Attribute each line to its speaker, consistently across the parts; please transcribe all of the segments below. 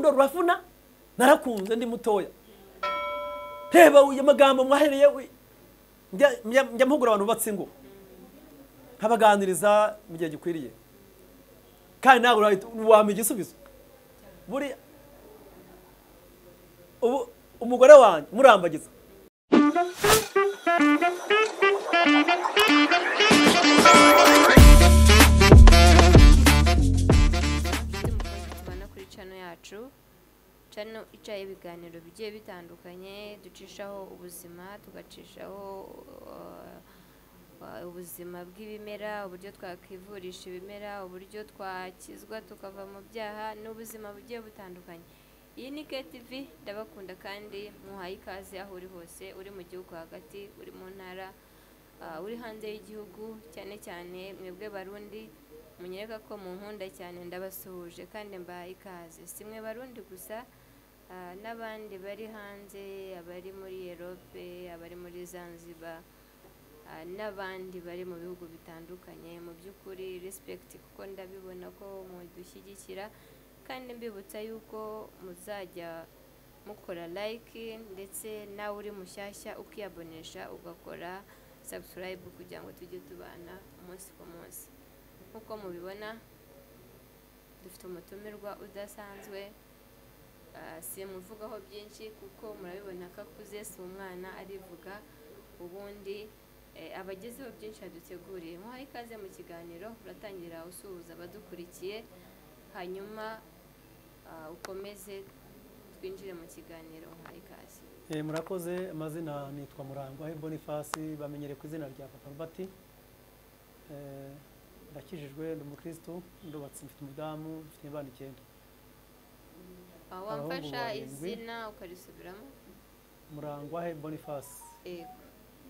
Speaker 1: urukundo ruravuna narakunze ndi mutoya. Reba uyu magambo mwahereye njya- mpugura abantu bubatse ingo. Nkabaganiriza mu gihe gikwiriye. Kandi urahita wampa igisubizo. Buriya ubu umugore wanjye murambagiza.
Speaker 2: Cano yacu cano icaye ibiganiro bigiye bitandukanye ducishaho ubuzima tugacishaho ubuzima bw'ibimera uburyo twakwivurisha ibimera uburyo twakizwa tukava mu byaha n'ubuzima bugiye butandukanye iyi ni KTV ndabakunda kandi muhaye ikaze aho uri hose uri mu gihugu hagati uri mu ntara uri hanze y'igihugu cyane cyane mwebwe barundi munyereka ko nkunda cyane ndabasuhuje kandi mbahaye ikaze. Si mwe barundi gusa ah, n'abandi bari hanze abari muri erope abari muri zanzibar ah, n'abandi bari mu bihugu bitandukanye. Mu by'ukuri respect kuko ndabibona ko mudushyigikira kandi mbibutsa yuko muzajya mukora like ndetse nawe uri mushyashya ukiyabonesha ugakora subscribe kugira ngo tujye tubana umunsi ku munsi. Nk'uko mubibona dufite umutumirwa udasanzwe Ah, simuvugaho byinshi kuko murabibona ko akuze si umwana arivuga ubundi eh, abagezeho byinshi yaduteguriye muhaye ikaze mu kiganiro uratangira usuhuza abadukurikiye hanyuma ah, ukomeze twinjire mu kiganiro muhaye ikaze.
Speaker 1: Eh, murakoze amazina nitwa murangwa bonifasi bamenyere ku izina rya papa Eh, ndakijijwe ndi umukristo ndubatse mfite umudamu mfite abana icyenda.
Speaker 2: Ah, wamfasha izina ukarisubiramo?
Speaker 1: Murangwa bonifasi
Speaker 2: yego.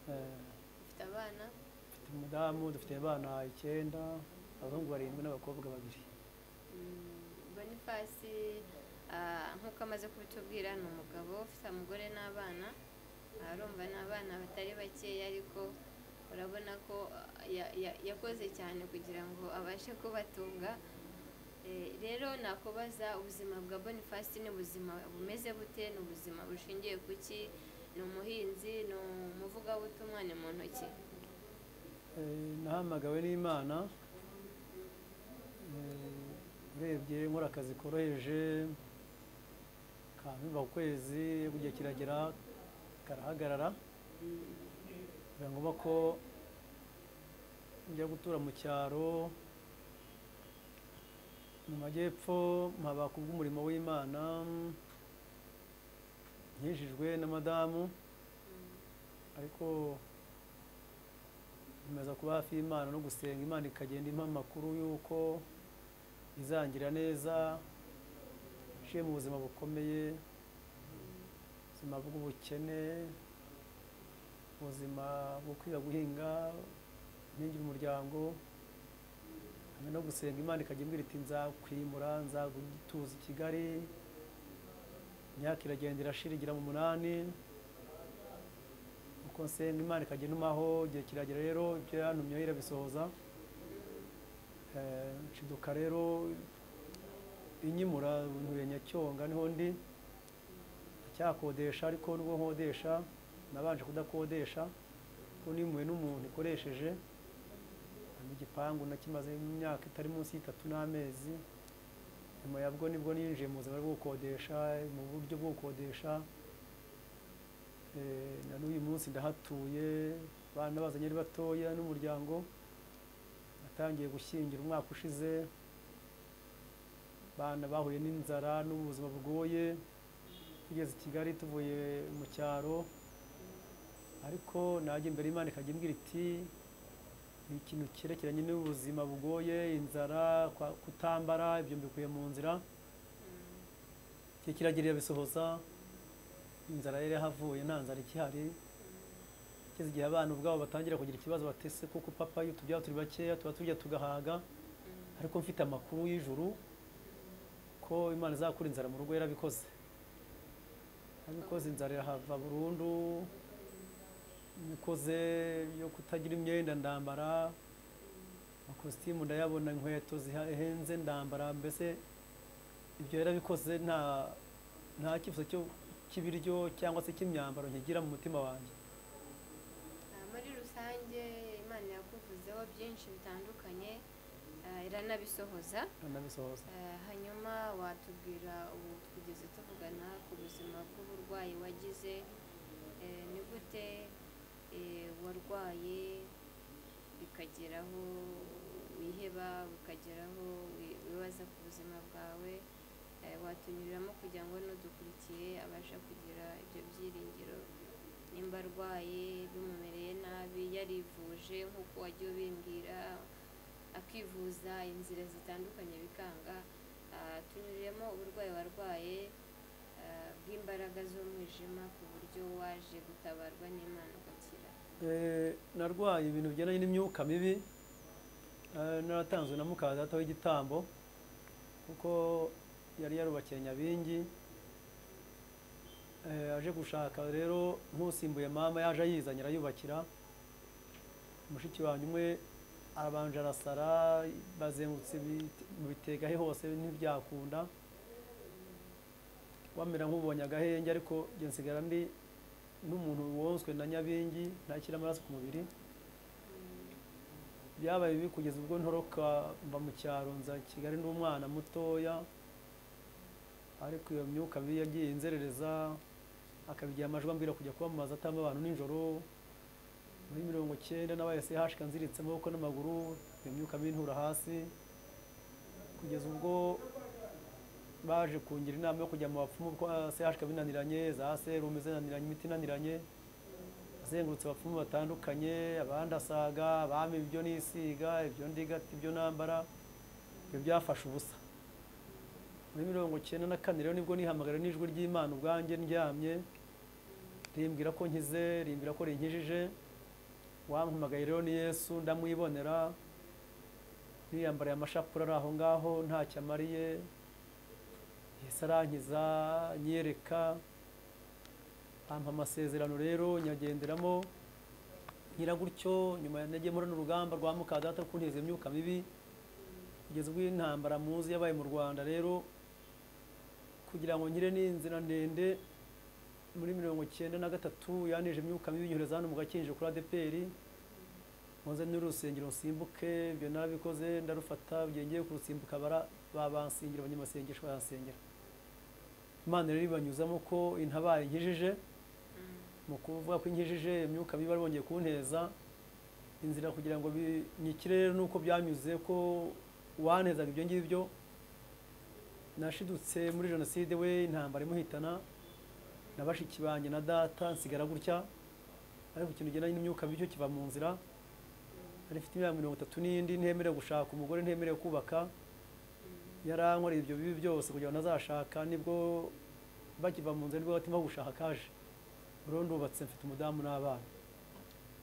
Speaker 1: Eh,
Speaker 2: ufite abana?
Speaker 1: Mfite umudamu dufite abana icyenda abahungu barindwi n'abakobwa babiri.
Speaker 2: Mm, Boniface ah, nk'uko amaze kubitubwira ni umugabo ufite umugore n'abana urumva ni abana batari bakeya ariko urabona ko ya- yakoze cyane kugira ngo abashe kubatunga. Eh, rero nakubaza ubuzima bwa Boniface ni ubuzima bumeze bute? Ni ubuzima bushingiye ku ki? Ni umuhinzi? Ni umuvugabutumwa ni mu ntoki.
Speaker 1: Eh, nahamagawe n'imana. Eh, urebye nkora akazi koroheje kampiba ku kwezi igihe kiragera karahagarara. Biba ngombwa ko njya gutura mu cyaro mu majyepfo mpaba ku bw'umurimo w'imana nkijijwe na madamu ariko nkomeza kuba hafi y'imana no gusenga. Imana ikagenda impa amakuru y'uko izangira neza nciye mu buzima bukomeye ubuzima bw'ubukene ubuzima bwo kwiga guhinga nkingira umuryango hamwe no gusenga imana ikajya imbwira iti nzakwimura nzagutuza i kigali imyaka iragenda irashira igira mu munani uko nsenga imana ikajya inumaho igihe kiragera rero ibyo yantumyeho irabisohoza. Eh, nshiduka rero inyimura ntuye nyacyonga ni ho ndi ndacyakodesha ariko nubwo nkodesha nabanje kudakodesha kuko nimuwe n'umuntu ikoresheje igipangu nakimaze imyaka itari munsi y'itatu n'amezi nyuma yabwo ni bwo ninjiye mu buzima bwo gukodesha mu buryo bwo gukodesha Eh, na n'uyu munsi ndahatuye abana bazanye ari batoya n'umuryango natangiye gushyingira umwaka ushize abana bahuye n'inzara n'ubuzima bugoye tugeze i kigali tuvuye mu cyaro ariko najya imbere y'imana ikajya imbwira iti ni ikintu cyerekeranye n'ubuzima bugoye inzara kutambara ibyo mbikuye mu nzira. Igihe kiragera irabisohoza inzara yari yahavuye nta nzara ikihari. Kugeza igihe abana ubwabo batangira kugira ikibazo batese kuko papa iyo tubyara turi bakeya tuba turya tugahaga? Ariko mfite amakuru y'ijuru ko imana izakura inzara mu rugo yarabikoze. Yarabikoze inzara irahava burundu. Imikoze yo kutagira imyenda ndambara amakositimu ndayabona inkweto zihenze ndambara mbese ibyo yarabikoze nta nta cyifuzo cy'ibiryo cyangwa se cy'imyambaro nkigira mu mutima wanjye.
Speaker 2: Ah, muri rusange imana yakuvuzeho byinshi bitandukanye ah, iranabisohoza.
Speaker 1: Anabisohoza
Speaker 2: Ah, hanyuma watubwira ubu twigeze tuvugana ku buzima bw'uburwayi wagize eh, ni gute eh, warwaye bikageraho wiheba bikageraho wi- wibaza ku buzima bwawe eh, watunyuriramo kugira ngo n'udukurikiye abasha kugira ibyo byiringiro. Nimba arwaye bimumereye nabi yarivuje nk'uko wagiye ubimbwira akivuza inzira zitandukanye bikanga ah, tunyuriremo uburwayi warwaye ah, bw'imbaraga z'umwijima ku buryo waje gutabarwa n'imana.
Speaker 1: Narwaye ibintu bigendanye n'imyuka mibi eh, naratanzwe na muka data w'igitambo kuko yari yarubakiye nyabingi. Eh, aje gushaka rero nk'usimbuye mama yaje ayizanye arayubakira. Mushiki wanjye umwe arabanje arasara bazengutse mu bitegahe hose ntibyakunda. Wamera nk'ubonye agahenge ariko nsigara ndi n'umuntu wonswe na nyabingi ntakira amaraso ku mubiri. Byabaye bibi kugeza ubwo ntoroka mba mu cyaro nza kigali ndi umwana mutoya. Ariko iyo myuka mibi yagiye inzerereza akabigira amajwi ambwira kujya kwamamaza atama abantu nijoro. Muri mirongo cyenda nabaye sehashika nziritse amaboko n'amaguru iyo myuka mibi ntura hasi. Kugeza ubwo baje kungira inama yo kujya mu bapfumu kuko sehashika binaniranye za serume zinaniranye imiti inaniranye azengurutse abapfumu batandukanye abandi asaga abami ibyo nisiga ibyo ndigata ibyo nambara ibyo byafashe ubusa. Muri mirongo cyenda na kane rero ni bwo nihamagara n'ijwi ry'imana ubwanjye ndyamye rimbwira ko nkize rimbwira ko rinkijije wampamagaye rero ni yesu ndamwibonera niyambariye amashapura ari aho ngaho ntacyo amariye yesu arankiza nyereka ampa amasezerano rero nyagenderamo. Ngira gutyo nyuma nagiye muri urugamba rwa mukadata kuntiza imyuka mibi kugeza ubwo intambara muzi yabaye mu rwanda rero kugira ngo nkire n'inzira ndende muri mirongo cyenda na gatatu yanije imyuka mibi nyohereza hano mu gakinjiro kuri adeperi muze n'urusengero nsimbuke ibyo narabikoze ndarufata igihe ngiye kurusimbuka bara babansingira abanyamasengesho baransengera imana rero ibanyuzamo ko intabaye inkijije mu kuvuga ko inkijije imyuka mibi bari bongeye kunteza inzira kugira ngo nyikire rero nuko byanyuze ko uwanezaga ibyo ngibyo nashidutse muri jenoside we intambara imuhitana na bashiki banjye na data nsigara gutya ariko ikintu kigendanye n'imyuka mibi cyo kiva mu nzira nari mfite imyaka mirongo itatu n'indi ntemerewe gushaka umugore ntemerewe kubaka yarankoreye ibyo bibi byose kugira ngo ntazashaka ni bwo bakiva mu nzira ni bwo batima gushaka kaje. Burundu ndubatse mfite umudamu n'abana.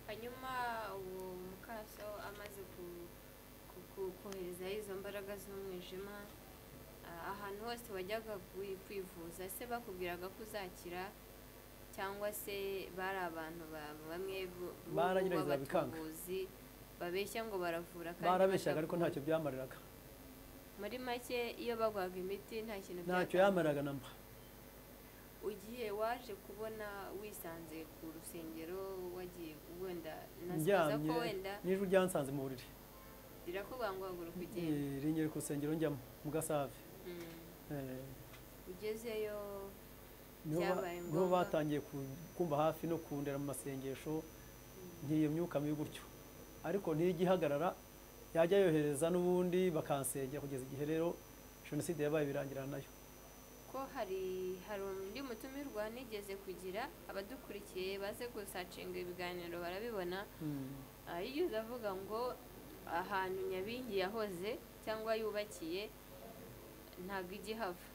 Speaker 2: Hanyuma uwo mukaso amaze koherezaho izo mbaraga z'umwijima ah, ahantu hose wajyaga kwi- kwivuza se bakubwiraga ko uzakira cyangwa se bari abantu ba- bamwe b'abatubuzi babeshya ngo baravura kandi
Speaker 1: barabeshyaga ariko ntacyo byamariraga.
Speaker 2: Muri make iyo bagwaga imiti nta kintu
Speaker 1: ntacyo
Speaker 2: byatanga.
Speaker 1: yamariraga na mba.
Speaker 2: Ugiye waje kubona wisanze ku rusengero wagiye wenda
Speaker 1: njyamye
Speaker 2: ko wenda
Speaker 1: ryansanze mu buriri.
Speaker 2: Rirakubwira ngo haguruka ugende
Speaker 1: rinyere ku rusengero njyamo mu gasave.
Speaker 2: Mm.
Speaker 1: Eh,
Speaker 2: ugezeyo Byabaye
Speaker 1: ni ho
Speaker 2: ngombwa.
Speaker 1: batangiye ku- kumva hafi no kundera mu masengesho. Nkiyo myuka mibi gutyo. Ariko ntijya ihagarara yajya yohereza n'ubundi bakansengera kugeza igihe rero jenoside yabaye birangirana na yo
Speaker 2: ko hari hari undi mutumirwa nigeze kugira abadukurikiye baze gusacinga ibiganiro barabibona
Speaker 1: Mm.
Speaker 2: Ah, yigeze avuga ngo ahantu nyabingi yahoze cyangwa yubakiye ntabwo ijya ihava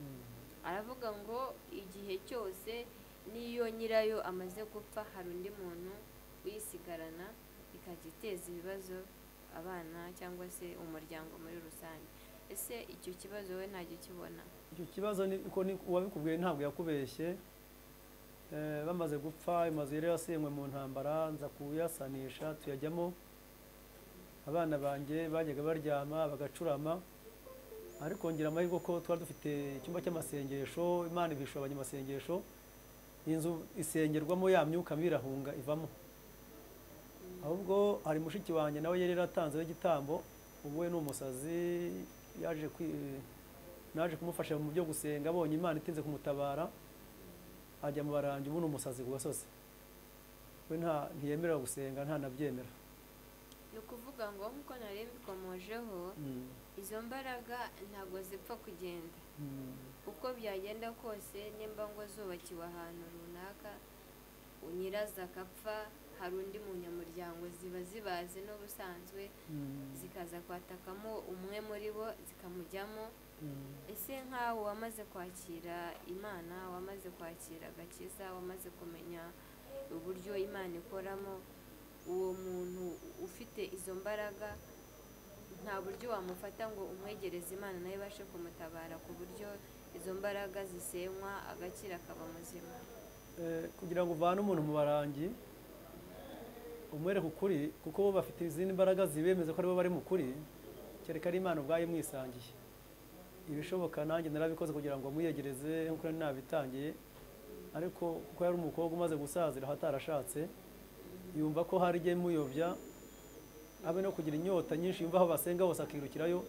Speaker 1: Mm.
Speaker 2: aravuga ngo igihe cyose n'iyo nyirayo amaze gupfa hari undi muntu uyisigarana ikajya iteza ibibazo abana cyangwa se umuryango muri rusange. Ese icyo kibazo we ntajya ukibona
Speaker 1: icyo kibazo ni uwabikubwiye ntabwo yakubeshye. Eh, bamaze gupfa amazu yari yasenywe mu ntambara nza kuyasanisha tuyajyamo. Abana banjye bajyaga baryama bagacurama. Ariko ngira amahirwe ko twari dufite icyumba cy'amasengesho imana ibisha abanyamasengesho inzu isengerwamo ya myuka mibi irahunga ivamo. Ahubwo hari mushiki wanjye nawe yari yaratanzeho igitambo ubu we ni umusazi yaje kwi- naje kumufasha mu byo gusenga abonye imana itinze kumutabara ajya mu barangi ubu ni umusazi ku gasozi. We nta ntiyemerera gusenga ntanabyemera
Speaker 2: ni ukuvuga ngo nk'uko nari mbikomojeho
Speaker 1: Mm,
Speaker 2: izo mbaraga ntabwo zipfa kugenda.
Speaker 1: Mm,
Speaker 2: uko byagenda kose nimba ngo zubakiwe ahantu runaka nyirazo akapfa hari undi munyamuryango ziba zibazi n'ubusanzwe
Speaker 1: mm,
Speaker 2: zikaza kwatakamo umwe muri bo zikamujyamo.
Speaker 1: Mm.
Speaker 2: ese nk'aho wamaze kwakira imana wamaze kwakira agakiza wamaze kumenya uburyo imana ikoramo uwo muntu ufite izo mbaraga nta buryo wamufata ngo umwegereze imana nawe ibashe kumutabara ku buryo izo mbaraga zisenywa agakira akaba muzima.
Speaker 1: Eh, kugira ngo uvane umuntu mu barangi umwereke ukuri kuko bo bafite izindi mbaraga zibemeza ko ari bo bari mu kuri kereka ari imana ubwayo imwisangiye ibishoboka nanjye narabikoze kugira ngo mwiyegereze nk'uko nari nabitangiye ariko kuko yari umukobwa umaze gusazira aho atarashatse yumva ko hari igihe muyobya abe no kugira inyota nyinshi yumva aho basenga hose akirukirayo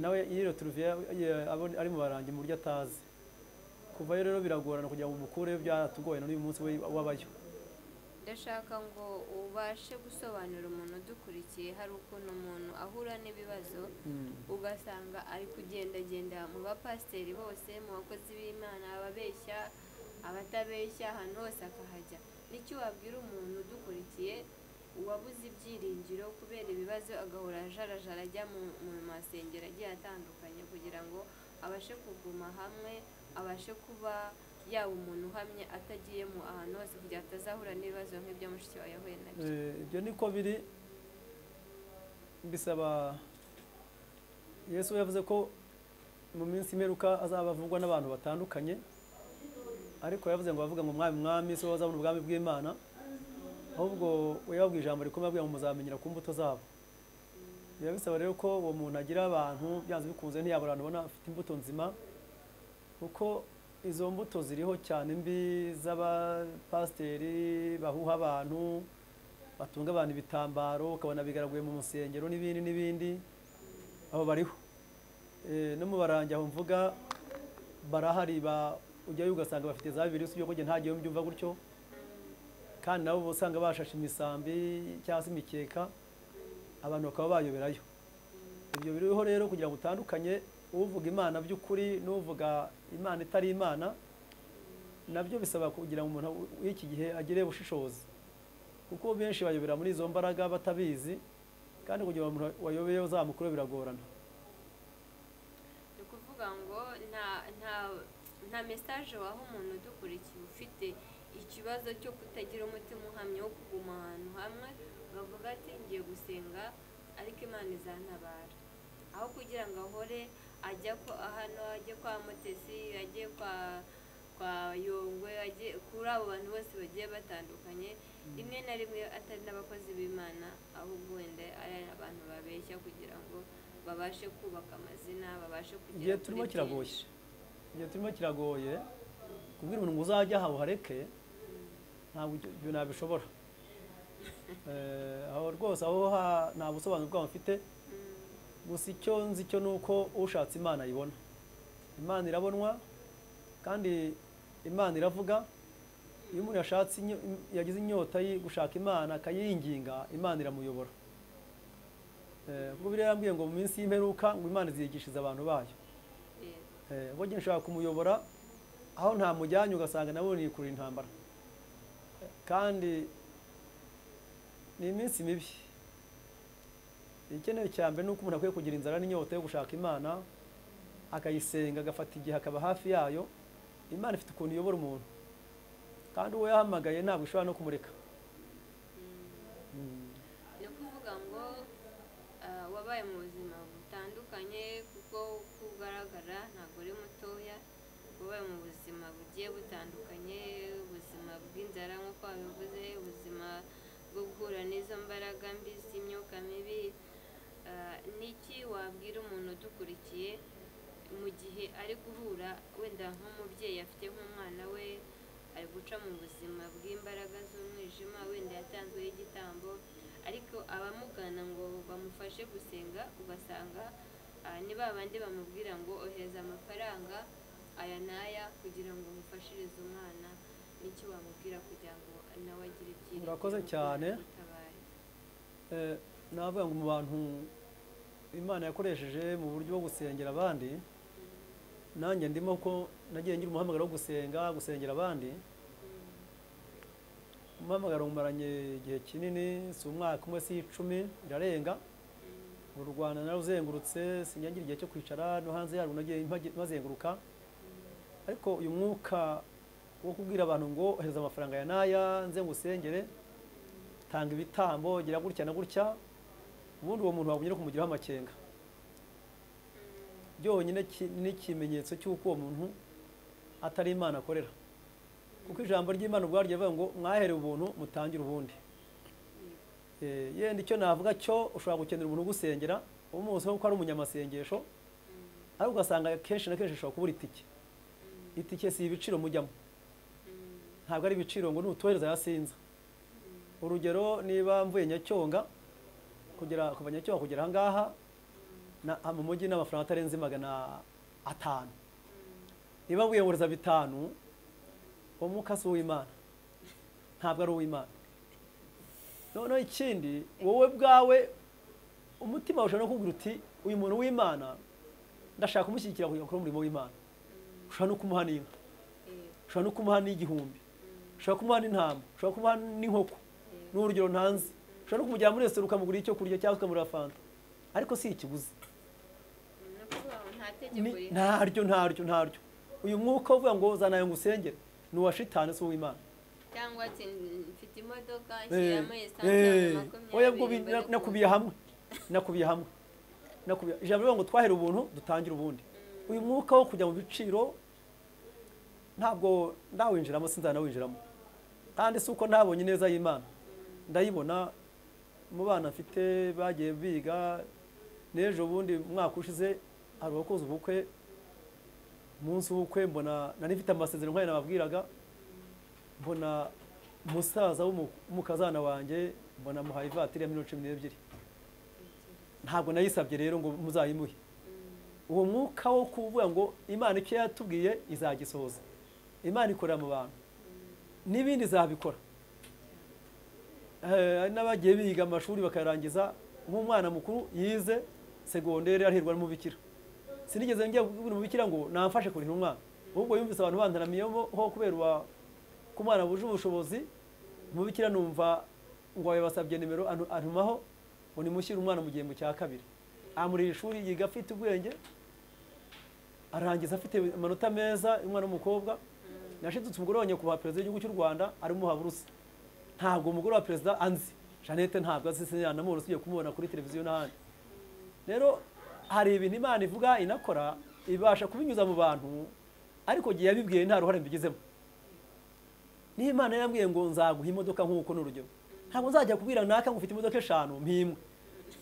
Speaker 1: nawe yiro turuviya ari mu barangi mu buryo atazi. Kuvayo rero biragorana kugira ngo umukureyo byaratugoye n'uyu munsi we wabayo.
Speaker 2: Ndashaka ngo ubashe gusobanurira umuntu udukurikiye hari ukuntu umuntu ahura n'ibibazo
Speaker 1: Mm.
Speaker 2: ugasanga ari kugendagenda mu bapasiteri bose mu bakozi b'imana ababeshya abatabeshya ahantu hose akahajya ni cyo wabwira umuntu udukurikiye uwabuze ibyiringiro kubera ibibazo agahora ajarajara ajya mu masengero agiye atandukanye kugira ngo abashe kuguma hamwe abashe kuba yaba umuntu uhamye atagiye mu ahantu hose kugira atazahura n'ibibazo nk'ibyo mushiki wawe yahuye na byo
Speaker 1: Eh, ibyo niko biri bisaba yesu yavuze ko mu minsi imperuka azaba avugwa n'abantu batandukanye ariko yavuze ngo bavuga ngo mwami mwami so bazabona ubwami bw'imana ahubwo we yababwiye ijambo rikomeye abwira ngo muzamenyera ku mbuto zabo. Biba bisaba rero ko uwo muntu agira abantu byanze bikunze ntiyabura abantu ubona afite imbuto nzima kuko izo mbuto ziriho cyane mbi z'abapasiteri bahuha abantu batunga abantu ibitambaro ukabona bigaraguye mu musengero n'ibindi n'ibindi abo bariho. Eh, no mu barangi aho mvuga barahari ba ujyayo ugasanga bafite za usibye ko njye ntagiye mbyumva gutyo. Kandi nabo uba usanga bashashe imisambi cyangwa se imikeka abantu bakaba bayoberayo. Ibyo biriho rero kugira ngo utandukanye uvuga imana by'ukuri n'uvuga imana itari imana na byo bisaba kugira ngo umuntu w'iki gihe agire ubushishozi. Kuko benshi bayobera muri izo mbaraga batabizi kandi kugira ngo umuntu wayobeye uzamukure biragorana.
Speaker 2: Ni ukuvuga ngo nta nta nta mesaje waha umuntu udukurikiye. Ufite ikibazo cyo kutagira umutima uhamye wo kuguma ahantu hamwe ukavuga ati ngiye gusenga ariko imana izantabara. Aho kugira ngo ahore ajya hano ajye kwa mutesi ajye kwa kwa yongwe kuri abo bantu bose bagiye batandukanye. Rimwe na rimwe atari n'abakozi b'imana ahubwo wenda ari abantu babeshya kugira ngo babashe kubaka amazina babashe kugera
Speaker 1: igihe turimo kiragoye. igihe turimo kiragoye kubwira umuntu ngo uzajye aha uhareke ntabwo ibyo nabishobora. Eh, aho rwose aho nta busobanuro bwaho mfite
Speaker 2: Mm,
Speaker 1: gusa icyo nzi cyo ni uko ushatse imana ayibona. Imana irabonwa kandi imana iravuga iyo umuntu yashatse yagize inyota yo gushaka imana akayinginga imana iramuyobora. Eh, kuko biriya yambwiye ngo mu minsi y'imperuka ngo imana izigishiriza abantu bayo. Eh, ubwo njye nshaka kumuyobora aho ntamujyanye ugasanga nawe nikurura intambara. Eh, kandi ni iminsi mibi. Ikenewe cya mbere ni uko umuntu akwiye kugira inzara n'inyota yo gushaka imana akayisenga agafata igihe akaba hafi yayo. Imana ifite ukuntu iyobora umuntu. Kandi uwo yahamagaye ntabwo ishobora no kumureka.
Speaker 2: Ni ukuvuga ngo ah, wabaye mu buzima butandukanye kuko uko ugaragara ntabwo uri mutoya. Wabaye mu buzima bugiye butandukanye ubuzima bw'inzara nk'uko wabivuze ubuzima bwo guhura n'izo mbaraga mbi z'imyuka mibi Ah, ni iki wabwira umuntu udukurikiye mu gihe ari guhura wenda nk'umubyeyi afite nk'umwana we ari guca mu buzima bw'imbaraga z'umwijima wenda yatanzweho igitambo ariko abamugana ngo bamufashe gusenga ugasanga ah, ni ba bandi bamubwira ngo ohereza amafaranga aya n'aya kugira ngo umufashirize umwana n'icyo wamubwira kugira ngo nawe agire ibyiringiro
Speaker 1: Urakoze
Speaker 2: ko
Speaker 1: cyane. Eh, navuga ngo mu bantu imana yakoresheje mu buryo bwo gusengera abandi. Nanjye ndimo ko nagiye ngira umuhamagaro wo gusenga gusengera abandi. Umuhamagaro umaranye igihe kinini si umwaka umwe si icumi irarenga. U rwanda naruzengurutse sinjya ngira igihe cyo kwicara no hanze yarwo nagiye mpazenguruka. Ariko uyu mwuka wo kubwira abantu ngo hereza amafaranga ya n'aya nze ngusengere tanga ibitambo gira gutya na gutya. Ubundi uwo muntu wagumye no kumugiraho amakenga byonyine ki- ni ikimenyetso cy'uko uwo muntu atari imana akorera. Kuko ijambo ry'imana ubwaryo rivuga ngo mwahere ubuntu mutangire ubundi. Eh, yenda icyo navuga cyo ushobora gukenera umuntu ugusengera umuzi ko ari umunyamasengesho ariko ugasanga kenshi na kenshi ushobora kubura itike. Itike si ibiciro mujyamo. Ntabwo ari ibiciro ngo nutohereza yasinza urugero niba mvuye nyacyonga kugera kuva nyacyonga kugera aha ngaha na- mu mujyi n'amafaranga atarenze magana atanu. Niba mvuye nguriza bitanu uwo mwuka si uw'imana. Ntabwo ari uw'imana. Noneho ikindi wowe bwawe umutima ushobora no kubwira uti uyu muntu w'imana ndashaka kumushyigikira kugira ngo akore umurimo w'imana. Ushobora no kumuha n'inka. Ushobora no kumuha n'igihumbi. Ushobora kumuha n'intama. Ushobora kumuha n'inkoko ni urugero ntanzi. Ushobora no kumujyana muri resitora ukamugurira icyo kurya cyangwa ukamugurira fanta. Ariko si ikiguzi. Ntaryo ntaryo ntaryo uyu mwuka uvuga ngo zanaye ngo usengere ni uwa shitani si uw'imana
Speaker 2: cyangwa ati mfite imodoka
Speaker 1: Eh,
Speaker 2: nshyiramo esanse
Speaker 1: eh, bwo bi-
Speaker 2: makumyabiri
Speaker 1: nakubiye hamwe nakubiye hamwe Nakubiye- ijambo rivuga ngo twahere ubuntu dutangire ubundi. Uyu mwuka wo kujya mu biciro ntabwo ndawinjiramo sinzanawinjiramo. Kandi si uko ntabonye neza y'imana. Ndayibona mu bana mfite bagiye biga n'ejo bundi umwaka ushize hari uwakoze ubukwe umunsi w'ubukwe mbona nari mfite amasezerano nk'ayo nababwiraga mbona umusaza w'umu- w'umukazana wanjye mbona amuhaye ivatiri ya miliyoni cumi n'ebyiri. Ntabwo nayisabye rero ngo muzayimuhe. Uwo mwuka wo kuvuga ngo imana icyo yatubwiye izagisohoza. Imana ikorera mu bantu. N'ibindi izabikora. Hari n'abagiye biga amashuri bakayarangiza nk'umwana mukuru yize segonderi arihirwa n'umubikira. Sinigeze njya kubwira umubikira ngo namfashe kurihira umwana. Ahubwo yumvise abantu bantaramiyeho ho kubera ko umwana buje ubushobozi umubikira numva ngo yabasabye nimero antumaho ngo nimushyire umwana mu gihembwe cya kabiri. Amurira ishuri yiga afite ubwenge arangiza afite amanota meza umwana w'umukobwa nashidutse umugore wa nyakubahwa perezida w'igihugu cy'u rwanda arimo haburusa ntabwo umugore wa perezida anzi jeannette ntabwo azi sinanamuzi ugiye kumubona kuri televiziyo n'ahandi. Rero hari ibintu imana ivuga inakora ibasha kubinyuza mu bantu ariko igihe yabibwiye nta ruhare mbigizemo. Niba imana yambwiye ngo nzaguha imodoka nk'uko ni urugero. Ntabwo nzajya kubwira naka ngo ufite imodoka eshanu mpimwe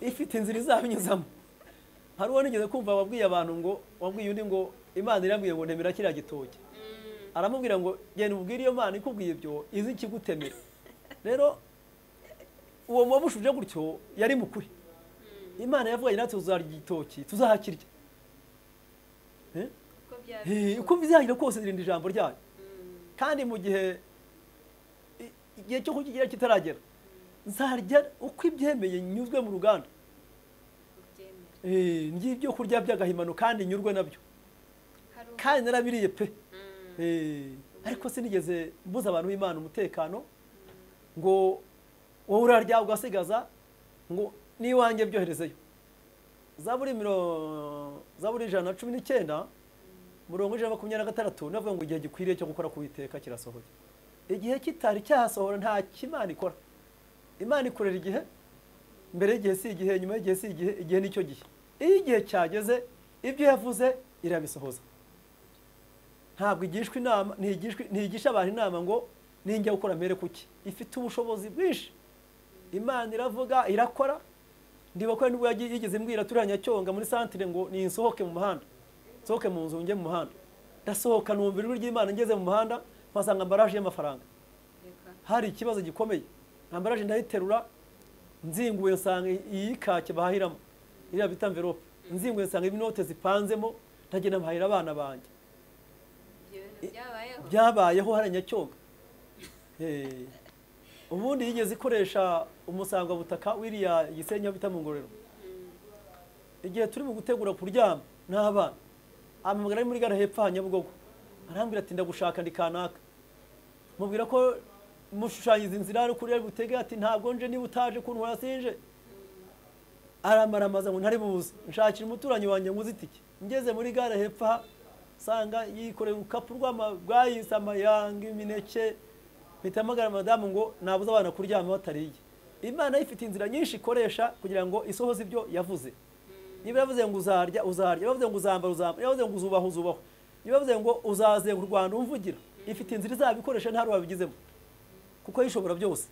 Speaker 1: ifite inzira izabinyuzamo. Hari uwo nigeze kumva wabwiye abantu ngo wabwiye undi ngo imana irambwiye ngo ntemera kiriya gitoki. Aramubwira ngo genda ubwire iyo mana ikubwiye ibyo izi ikigutemera rero uwo wamushuje gutyo yari mu kuri. Imana yavuganye natwe tuzarya igitoki tuzahakirya. Eh?
Speaker 2: uko byaba
Speaker 1: Eh, bizagira kose zirinda ijambo ryayo. Kandi mu gihe igihe cyo kukigira kitaragera nzarya uko ibyemeye nyuzwe mu ruganda. Eh, ndya ibyo kurya by'agahimano kandi nyurwe
Speaker 2: na byo.
Speaker 1: Kandi narabiriye pe. Ariko sinigeze mbuza abantu b'imana umutekano ngo wowe urarya ugasigaza ngo n'iwanjye byoherezeyo miro zaburi ijana na cumi n'icyenda murongo ijana na makumyabiri na gatandatu navuga ngo igihe gikwiriye cyo gukora k'uwiteka kirasohoye. Igihe kitari cyasohora nta kimana ikora. Imana ikorera igihe mbere y'igihe si igihe nyuma y'igihe si igihe igihe ni cyo gihe. Iyo igihe cyageze ibyo yavuze irabisohoza. Ntabwo igishwa inama ntigisha abantu inama ngo ninjya gukora mpere kuki? Ifite ubushobozi bwinshi. Imana iravuga irakora. Ndiba ko ni bwo yigeze imbwira turiya nyacyonga muri santire ngo ninsohoke mu muhanda. Nsohoke mu nzu njye mu muhanda. Ndasohoka numva ijwi ry'imana ngeze mu muhanda mpasanga ambaraje y'amafaranga. Hari ikibazo gikomeye. Ambaraje ndayiterura. Nzinguye nsanga iyi kake bahahiramo. Iriya bita mverope nzinguye nsanga inote zipanzemo. Ndagenda mpahira abana banjye
Speaker 2: byabayeho.
Speaker 1: Hariya nyacyoga. Eh, ubundi yigeze ikoresha umusangwabutaka w'iriya gisenyi bita mu ngororero. Igihe turi mu gutegura kuryama n'abana. Ampamagara ari muri gare hepfo ha nyabugogo. Arambwira ati ndagushaka ndi kanaka. Mubwira ko mushushanyiza inzira ari kuri butege ati ntabwo nje niba utaje kuntu wasinje aramaramaza ngo ntari buze nshakira umuturanyi wanjye nguze itike ngeze muri gare hepfo aha nsanga yikoreye urukapu rw'ama- bwayise amayanga imineke mpita mpamagara madamu ngo nabuze abana kuryama batariye. Imana ifite inzira nyinshi ikoresha kugira ngo isohoze ibyo yavuze. Niba yavuze ngo uzarya uzarya. Niba yavuze ngo uzambara uzambara. Niba yavuze ngo uzubaho uzubaho niba yavuze ngo uzazenga u rwanda umvugira. Ifite inzira izabikoresha nta ruba bigizemo kuko yishobora byose.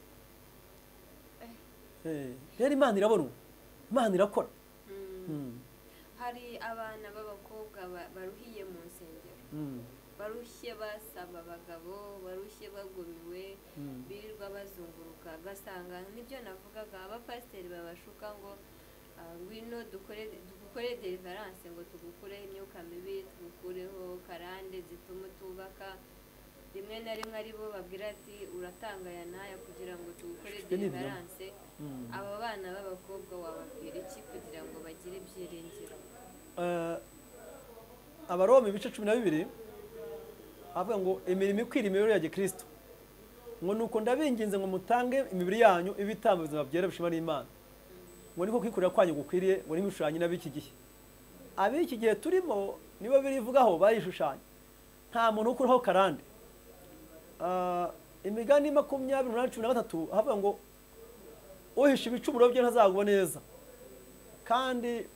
Speaker 1: Eh, rero imana irabona imana irakora. Mm,
Speaker 2: hari abana b'abakobwa ba- baruhiye mu nsengero.
Speaker 1: Mm,
Speaker 2: barushye basaba abagabo barushye bagumiwe
Speaker 1: mm.
Speaker 2: birirwa bazunguruka ugasanga ni byo navugaga abapasiteri babashuka ngo ah, ngwino dukore deliverance ngo tugukureho imyuka mibi tugukureho karande zituma utubaka rimwe na rimwe ari bo babwira ati uratanga aya n'aya kugira ngo tugukore
Speaker 1: Ibyo ni ibinyoma.
Speaker 2: deliverance
Speaker 1: Mm.
Speaker 2: aba bana b'abakobwa wababwira iki kugira ngo bagire ibyiringiro
Speaker 1: Eh, abaroma ibice cumi na bibiri avuga ngo imirimo ikwira imibereho ya gikristo. Ngo nuko ndabinginze ngo mutange imibiri yanyu ibitambo bizima byera bishima n'imana. Ngo niko kwikorera kwanyu gukwiriye ngo n'ibishushanyo n'ab'iki gihe. Ab'iki gihe turimo nibo birivugaho barishushanya nta muntu ukuraho karande. Ah, imigani makumyabiri n'umunani cumi na gatatu havuga ngo uhisha ibicumuro bye ntazagwa neza. Kandi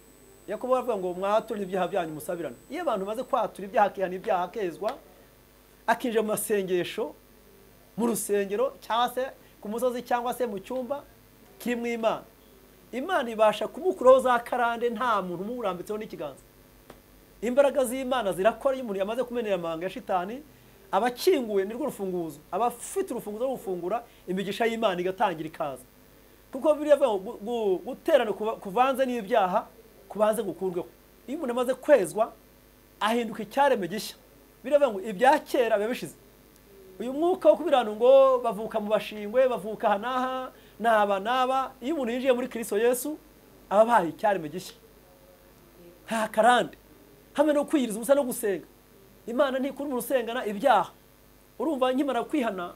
Speaker 1: yakobo aravuga ngo mwature ibyaha byanyu musabirane. Iyo abantu bamaze kwatura ibyaha akihana ibyaha akezwa akinjira mu masengesho mu rusengero cyangwa se ku musozi cyangwa se mu cyumba kirimo imana. Imana ibasha kumukuraho za karande nta muntu umurambitseho n'ikiganza. Imbaraga z'imana zirakora iyo umuntu yamaze kumenera amahanga ya shitani aba akinguwe nirwo rufunguzo. Aba afite urufunguzo rwo gufungura imigisha y'imana igatangira ikaza. Kuko biriya guterana kuva- kuvanze n'ibyaha kubanze gukurweho. Iyo umuntu amaze kwezwa ahinduka icyareme gishya. Biriya avuga ngo ibya kera biba bishize uyu mwuka wo kubirana ngo bavuka mu bashingwe bavuka aha n'aha n'aba n'aba iyo umuntu yinjiye muri kristo yesu aba abaye icyareme gishya. Nta karande. Hamwe no kwiyiriza ubusa no gusenga. Imana ntikuri umuntu usengana ibyaha. Urumva nkimara kwihana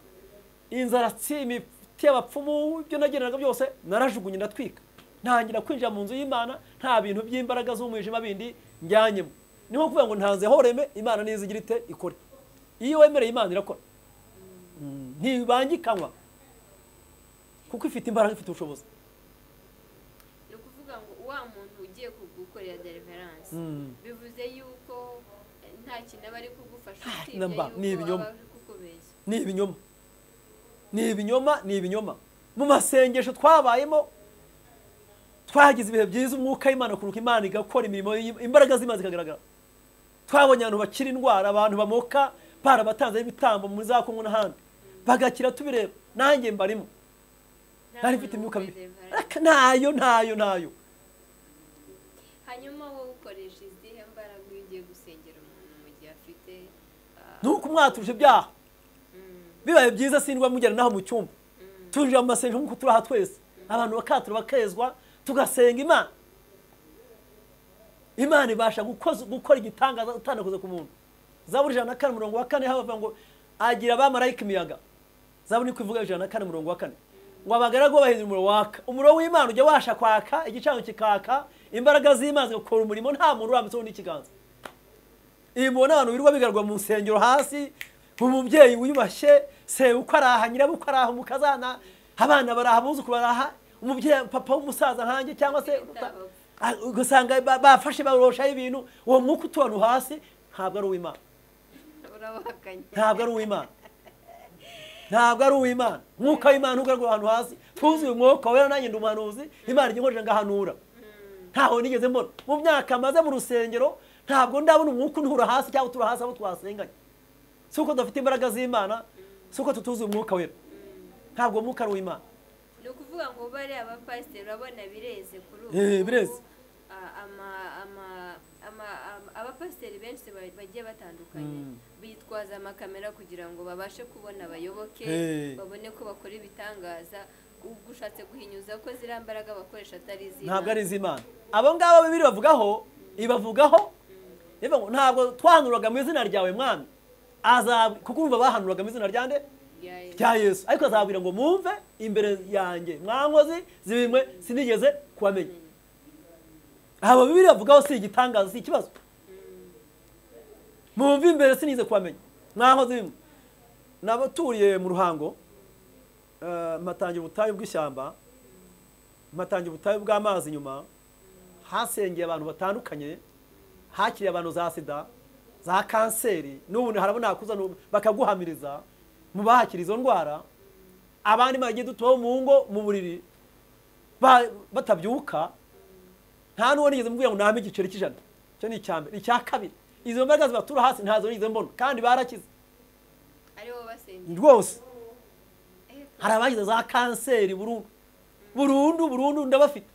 Speaker 1: inzaratsi imiti y'abapfumu ibyo nageneraga byose narajugunye ndatwika. Ntangira kwinjira mu nzu y'imana nta bintu by'imbaraga z'umwijima bindi njyanyemo ni nko kuvuga ngo ntanze horeme imana niyo izigira ite ikore. Iyo wemereye imana irakora. Mm, ntibangikanywa. Kuko ifite imbaraga ifite ubushobozi.
Speaker 2: Ni ukuvuga ngo wa muntu ugiye kugukorera deliverance
Speaker 1: Mm.
Speaker 2: bivuze yuko eh, nta kintu aba ari kugufasha
Speaker 1: Ah,
Speaker 2: usibye
Speaker 1: namba, ni
Speaker 2: yuko
Speaker 1: ibinyoma.
Speaker 2: aba ari kukubeshya
Speaker 1: ni ibinyoma. Ni ibinyoma ni ibinyoma. Mu masengesho twabayemo twagize ibihe byiza umwuka w'imana kuruka imana igakora imirimo imbaraga z'imana zikagaragara. Twabonye abantu bakira indwara abantu bamoka barabatanzeho ibitambo muri za kongo n'ahandi. Bagakira tubireba. Nanjye mbarimo nari mfite imyuka mibi ntayo ntayo ntayo
Speaker 2: hanyuma wowe ukoresha izihe mbaraga iyo ugiye gusengera umuntu mu gihe afite ah,
Speaker 1: ni uko umwaturuje ibyaha.
Speaker 2: Mm,
Speaker 1: bibaye byiza sindwa mugera naho mu cyumba.
Speaker 2: Mm,
Speaker 1: tunjira mu masengesho nk'uko turi aha twese. Abantu bakatura bakezwa tugasenga imana. Imana ibasha gukora igitangaza utanakoze ku muntu. Zaburi ijana na kane umurongo wa kane havuga ngo agira abamarayika imiyaga. Zaburi ni kuvuga ijana na kane umurongo wa kane. Ngo abagaragu bahindura umuriro waka. Umuriro w'imana ujya washa kwaka igicaniro kikaka imbaraga z'imana zigakora umurimo nta muntu urambitseho n'ikiganza. Iyi mubona abantu birirwa bigarurwa mu nsengero hasi umubyeyi wiyubashye se uko araha nyirabukwe araha umukazana abana baraha abuzukuru baraha umubyeyi papa w'umusaza nkanjye cyangwa se ugasanga ba- bafashe baroshaho ibintu uwo mwuka utubona hasi ntabwo ari uw'imana. Ntabwo ari uw'imana. Ntabwo ari uw'imana. Umwuka w'imana ugaragara ahantu hasi tuzi uyu mwuka wera nanjye ndi umuhanuzi imana ijya inkorera ngahanura. Ntaho nigeze mbona. Mu myaka maze mu rusengero ntabwo ndabona umwuka untura hasi cyangwa utura hasi abo twasenganye. Si uko dufite imbaraga z'imana si uko tutuzi umwuka wera. Ntabwo umwuka ari uw'imana.
Speaker 2: Ni ukuvuga ngo bariya abapasiteri urabona bireze kuri ubu.
Speaker 1: Eh, bireze.
Speaker 2: Abapasiteri benshi ba- bagiye batandukanye.
Speaker 1: Mm.
Speaker 2: bitwaza amakamera kugira ngo babashe kubona abayoboke babone ko bakora ibitangaza ubwo ushatse guhinyuza ko ziriya mbaraga bakoresha atari iz'Imana.
Speaker 1: ntabwo ari iz'imana abo ngabo bibiri bavugaho ibavugaho ntabwo twahanuraga mu izina ryawe mwami. Kuko urumva bahanuraga mu izina rya nde?
Speaker 2: Ya Yesu.
Speaker 1: rya yesu. Ariko azabwira ngo mwumve imbere yanjye mwankozi zibimwe sinigeze kubamenya abo bibiri bavugaho si igitangaza si ikibazo. Mwumve imbere sinigeze kubamenya. Mwankozi bimwe. Nabaturiye mu ruhango eh, mpatangira ubutayu bw'ishyamba mpatangira ubutayu bw'amazi inyuma hasengeye abantu batandukanye hakiriye abantu za sida za kanseri n'ubu harabona hakuza bakaguhamiriza mu bahakira izo ndwara. Abandi bagiye dutubaho mu ngo mu buriri ba- batabyuka nta n'uwo nigeze mbwira ngo name igiceri cy'ijana. Icyo ni icya mbere. Icya kabiri. Izo mbaraga zibatura hasi ntazo nigeze mbona. Kandi barakize. Rwose
Speaker 2: Eh,
Speaker 1: hari abagize za kanseri burundu. Burundu burundu ndabafite.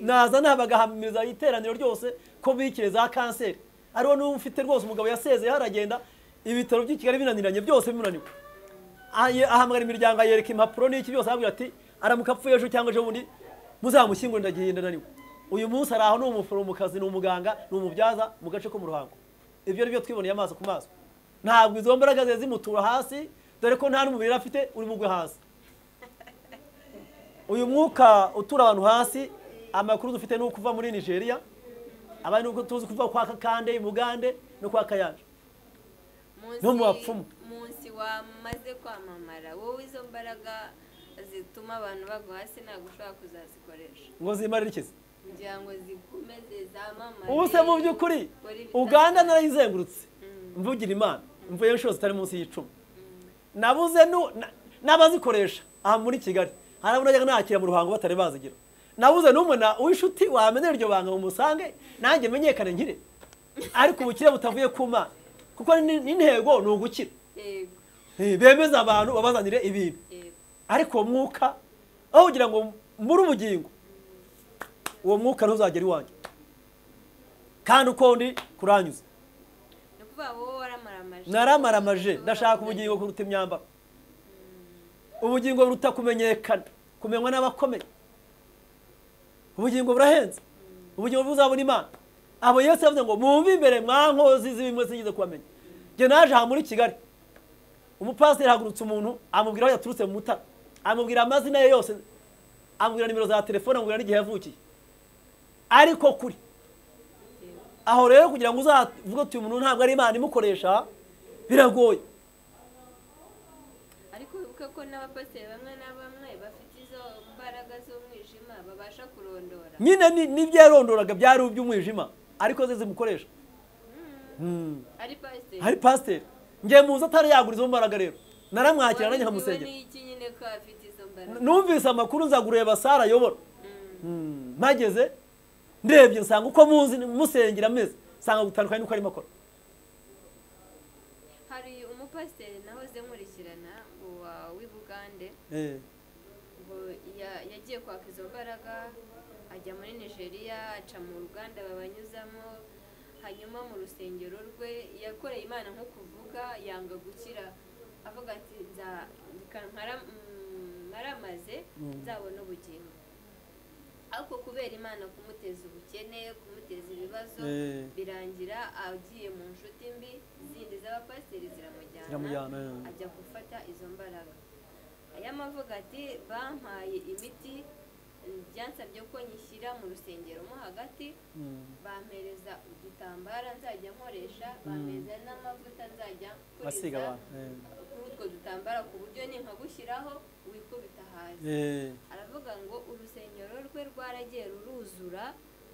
Speaker 1: Naza naha bagahamiriza iteraniro ryose ko bikire za kanseri. Ariho n'ufite rwose umugabo yasezeye haragenda ibitaro by'i kigali binaniranye byose bimunaniwe. Ahamagara imiryango ayereka impapuro n'iki byose arabwira ati aramuka apfuye ejo cyangwa ejo bundi muzamushyingure ndagiye ndananiwe. Uyu munsi ari aho ni umuforomokazi ni umuganga ni umubyaza mu gace ko mu ruhango. Ibyo ari byo twiboneye amaso ku maso. Ntabwo izo mbaraga ziba zimutura hasi dore ko nta n'umubiri afite uri mugwe hasi. Uyu mwuka utura abantu hasi amakuru dufite ni ukuva muri nigeria abandi nuko tuzi kuva kwa kakande i bugande no kwa kayanja No mu bapfumu.
Speaker 2: munsi wamaze kwamamara wowe izo mbaraga zituma abantu bagwa hasi ntabwo ushobora kuzazikoresha.
Speaker 1: Ngo zimarire ikizi
Speaker 2: kugira ngo zikomeze zamamare
Speaker 1: ubu se mu by'ukuri uganda narayizengurutse.
Speaker 2: Mm,
Speaker 1: mvugira imana. Mvuye inshuro zitari munsi y'icumi. Nabuze nu- na- n'abazikoresha. Aha muri kigali. Hari abo najyaga nakira mu ruhango batari bazigira nabuze n'umwe na uw'inshuti wamenera iryo banga ngo umusange nanjye menyekane nkire. Ariko ubukire butavuye ku mana. Kuko ni- n'intego ni ugukira. Eh, bemeza abantu babazanire ibintu.
Speaker 2: Yego.
Speaker 1: Ariko uwo mwuka aho kugira ngo mbure ubugingo. Uwo mwuka ntuzagera iwanjye kandi uko ndi
Speaker 2: waramaramaje
Speaker 1: naramaramaje ndashaka ubugingo kuruta imyambaro. Ubugingo buruta kumenyekana kumenywa n'abakomeye. Ubugingo burahenze. Ubugingo buzabona imana. Abo yesu yavuze ngo mwumve imbere mwa nkozi z'ibimwe singize kubamenya. Njye naje aha muri kigali. Umupasiteri hagurutse umuntu amubwira aho yaturutse mu mutara. Amubwira amazina ye yose. Amubwira nimero za telefone amubwira n'igihe yavukiye. Ariko kuri. Aho rero kugira ngo uzavuge uti uyu muntu ntabwo ari imana imukoresha? Biragoye.
Speaker 2: Ariko wibuke ko n'abapasiteri bamwe na bamwe bafite izo mbaraga z'umwijima babasha kurondora.
Speaker 1: Nyine ni- n'ibyo yarondoraga byari iby'umwijima ariko ze zimukoresha. Hmm.
Speaker 2: ari pasiteri.
Speaker 1: Hari pasiteri. Ngiye muzi atari yagura izo mbaraga rero. Naramwakira nanjye nkamusengera numvise amakuru nza kureba sara ayobora.
Speaker 2: Mm.
Speaker 1: Hmm. mpageze. Ndebye nsanga uko muzi musengera ameze nsanga gutandukanye n'uko arimo akora
Speaker 2: hari umupasiteri nahoze nkurikirana w'i bugande
Speaker 1: Eh.
Speaker 2: yagiye kwaka izo mbaraga ajya muri nigeria aca mu ruganda babanyuzamo hanyuma mu rusengero rwe yakoreye imana nko kuvuga yanga gukira avuga ati "Nza- reka nkara- mm, nkaramaze
Speaker 1: Mm.
Speaker 2: nzabona ubugingo ariko kubera imana kumuteza ubukene kumuteza ibibazo
Speaker 1: Eh.
Speaker 2: birangira agiye mu nshuti mbi zindi z'abapasiteri ziramujyana
Speaker 1: eh.
Speaker 2: ajya gufata izo mbaraga aya mavuga ati bampaye imiti byansabye ko nyishyira mu rusengero mo hagati
Speaker 1: Hmm.
Speaker 2: bampereza udutambara nzajya nkoresha bampereza n'amavuta nzajya kuriza
Speaker 1: abantu eh.
Speaker 2: kuri utwo dutambara ku buryo ninkagushyiraho hasi
Speaker 1: Eh.
Speaker 2: aravuga ngo urusengero rwe rwaragiye ruruzura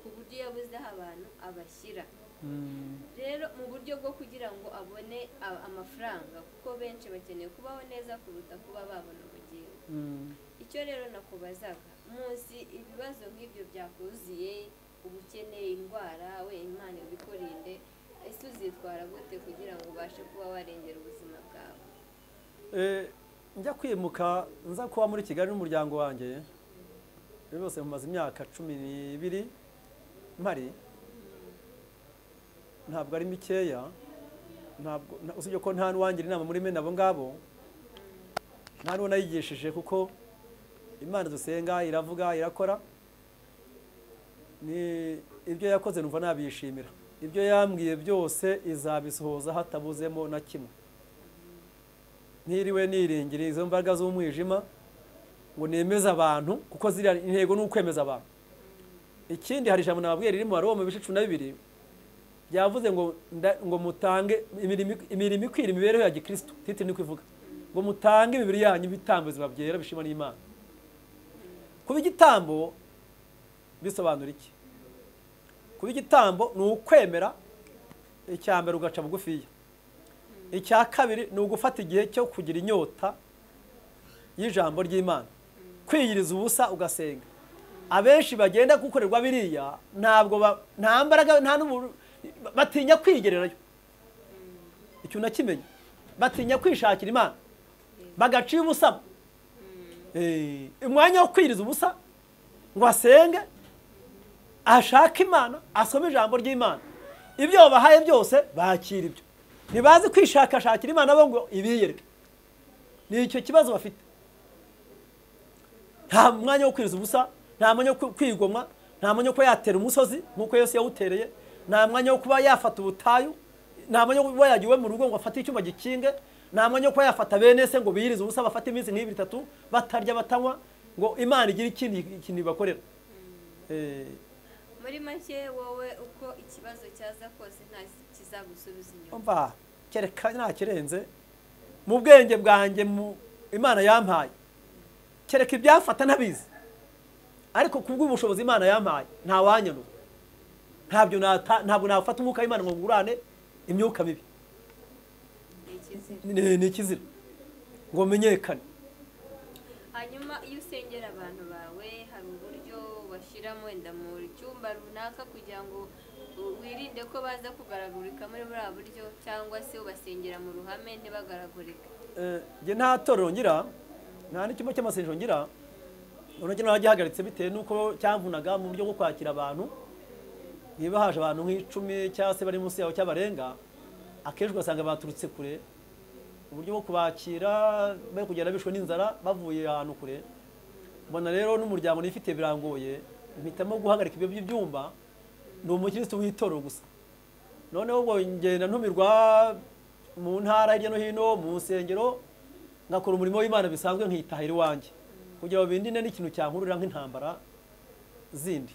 Speaker 2: ku buryo yabuze aho abantu abashyira
Speaker 1: Hmm.
Speaker 2: rero mu buryo bwo kugira ngo abone amafaranga kuko benshi bakeneye kubaho neza kuruta kuba babona ubugingo
Speaker 1: Hmm.
Speaker 2: icyo rero nakubazaga muzi ibibazo nk'ibyo byakuziye ubukene indwara we imana ibikurinde ese uzitwara gute kugira ngo ubashe kuba warengera ubuzima bwawe
Speaker 1: Eh, njya kwimuka nza kuba muri kigali n'umuryango wanjye. Bose mumaze imyaka cumi n'ibiri mpari. Ntabwo ari mikeya. Ntabwo nta- usibye ko nta n'uwangira inama muri mene abo ngabo. Nta n'uwo nayigishije kuko imana dusenga iravuga irakora. Ni ibyo yakoze numva nabiyishimira ibyo yambwiye byose izabisohoza hatabuzemo na kimwe. Ntiriwe niringira izo mbaraga z'umwijima ngo nemeze abantu kuko ziriya intego ni ukwemeza abantu. Ikindi hari ijambo nababwiye riri mu Baroma ibice cumi na bibiri byavuze ngo ngo mutange imirimo ikwira imibereho ya gikristo. Titi niko ivuga ngo mutange imibiri yanyu ibitambo bizima byera bishima n'imana. Kuba igitambo bisobanura iki? Kuba igitambo ni ukwemera icya mbere ugaca bugufiya. Icya kabiri ni ugufata igihe cyo kugira inyota y'ijambo ry'imana. Kwiyiriza ubusa ugasenga. Abenshi bagenda gukorerwa biriya ntabwo nta mbaraga nta n'ubu- batinya kwigererayo icyo unakimenya batinya kwishakira imana. Bagaciye ubusamo Eh, umwanya wo kwiriza ubusa ngo asenge ashake imana asome ijambo ry'imana. Ibyo babahaye byose bakira ibyo. Ntibazi kwishakashakira imana bo ngo ibiyereke ni icyo kibazo bafite. Nta mwanya wo kwiriza ubusa nta mwanya wo kwi- kwigomwa nta mwanya wo kuba yatera umusozi nk'uko Yesu yawutereye nta mwanya wo kuba yafata ubutayu nta mwanya wo kuba yajya iwe mu rugo ngo afate icyuma gikinge nta mwanya wo kuba yafata bene se ngo biyirize ubusa bafate iminsi nk'ibiri itatu batarya batanywa ngo imana igire ikindi ikintu ibakorera. Eh,
Speaker 2: muri make wowe uko ikibazo cyaza kose nta kizagusubiza inyuma?
Speaker 1: Kereka nta kirenze. Mu bwenge bwanjye mu imana yampaye. Kereka ibyafata ntabizi. Ariko ku bw'ubushobozi imana yampaye nta wanyanura. Ntabyo ntabwo nafata umwuka w'imana ngo ngurane imyuka mibi.
Speaker 2: Ni
Speaker 1: ikizira. Ngo menyekane.
Speaker 2: Hanyuma iyo usengera abantu bawe hari uburyo bashyiramo wenda mu cyumba runaka kugira ngo wirinde ko baza kugaragurika muri buriya buryo cyangwa se ubasengera mu ruhame ntibagaragurike.
Speaker 1: Eh, njye nta torero ngira nta n'icyumba cy'amasengesho ngira. Urugero naragihagaritse bitewe n'uko cyamvunaga mu buryo bwo kwakira abantu. Niba haje abantu nk'icumi cyangwa se bari munsi yaho cy'abarenga akenshi ugasanga baturutse kure. Uburyo bwo kubakira bari kugenda bishwe n'inzara bavuye ahantu kure. Mbona rero n'umuryango nifite birangoye mpitamo guhagarika ibyo by'ibyumba ni umukirisitu w'itorero gusa. Noneho ubwo ngenda ntumirwa mu ntara hirya no hino mu nsengero ngakora umurimo w'imana bisanzwe nkitahira iwanjye kugira ngo bindinde n'ikintu cyankururira nk'intambara zindi.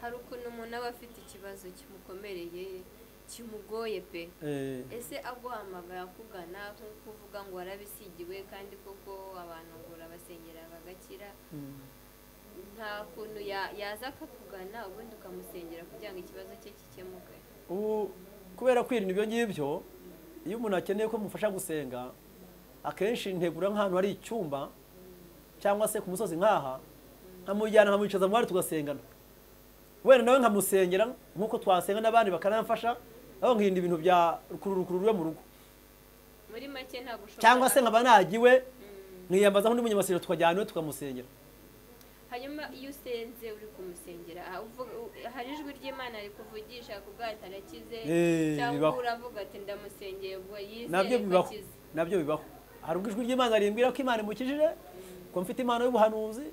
Speaker 2: Hari ukuntu umuntu aba afite ikibazo kimukomereye kimugoye pe.
Speaker 1: Eh,
Speaker 2: ese aguhamagara akugana nk'uko uvuga ngo warabisigiwe kandi koko abantu ngo urabasengera bagakira?
Speaker 1: Mm.
Speaker 2: Nta kuntu ya- yaza akakugana ubundi ukamusengera kugira ngo ikibazo cye gikemuke.
Speaker 1: Ubu kubera kwirinda ibyo ngibyo iyo umuntu akeneye ko mufasha gusenga akenshi ntegura nk'ahantu hari icyumba cyangwa se ku musozi nk'aha nkamujyana nkamwicaza mu bari tugasengana. Wenda nawe nkamusengera nk'uko twasenga n'abandi bakanamfasha aho nkirinda ibintu bya rukururukuru rwe mu rugo. Cyangwa se nkaba nagiwe
Speaker 2: Mm.
Speaker 1: nkiyambaza nk'undi munyamasengero tukajyana iwe tukamusengera.
Speaker 2: Hanyuma iyo usenze uri kumusengera ah, hari ijwi ry'imana rikuvugisha kubwo atarakize
Speaker 1: Eh,
Speaker 2: cyangwa uravuga ati ndamusengeye ubwo yizere ko akize.
Speaker 1: Nabyo bibaho. Hari ubwo ijwi ry'imana rimbwira ko imana imukijije ko mfite impano y'ubuhanuzi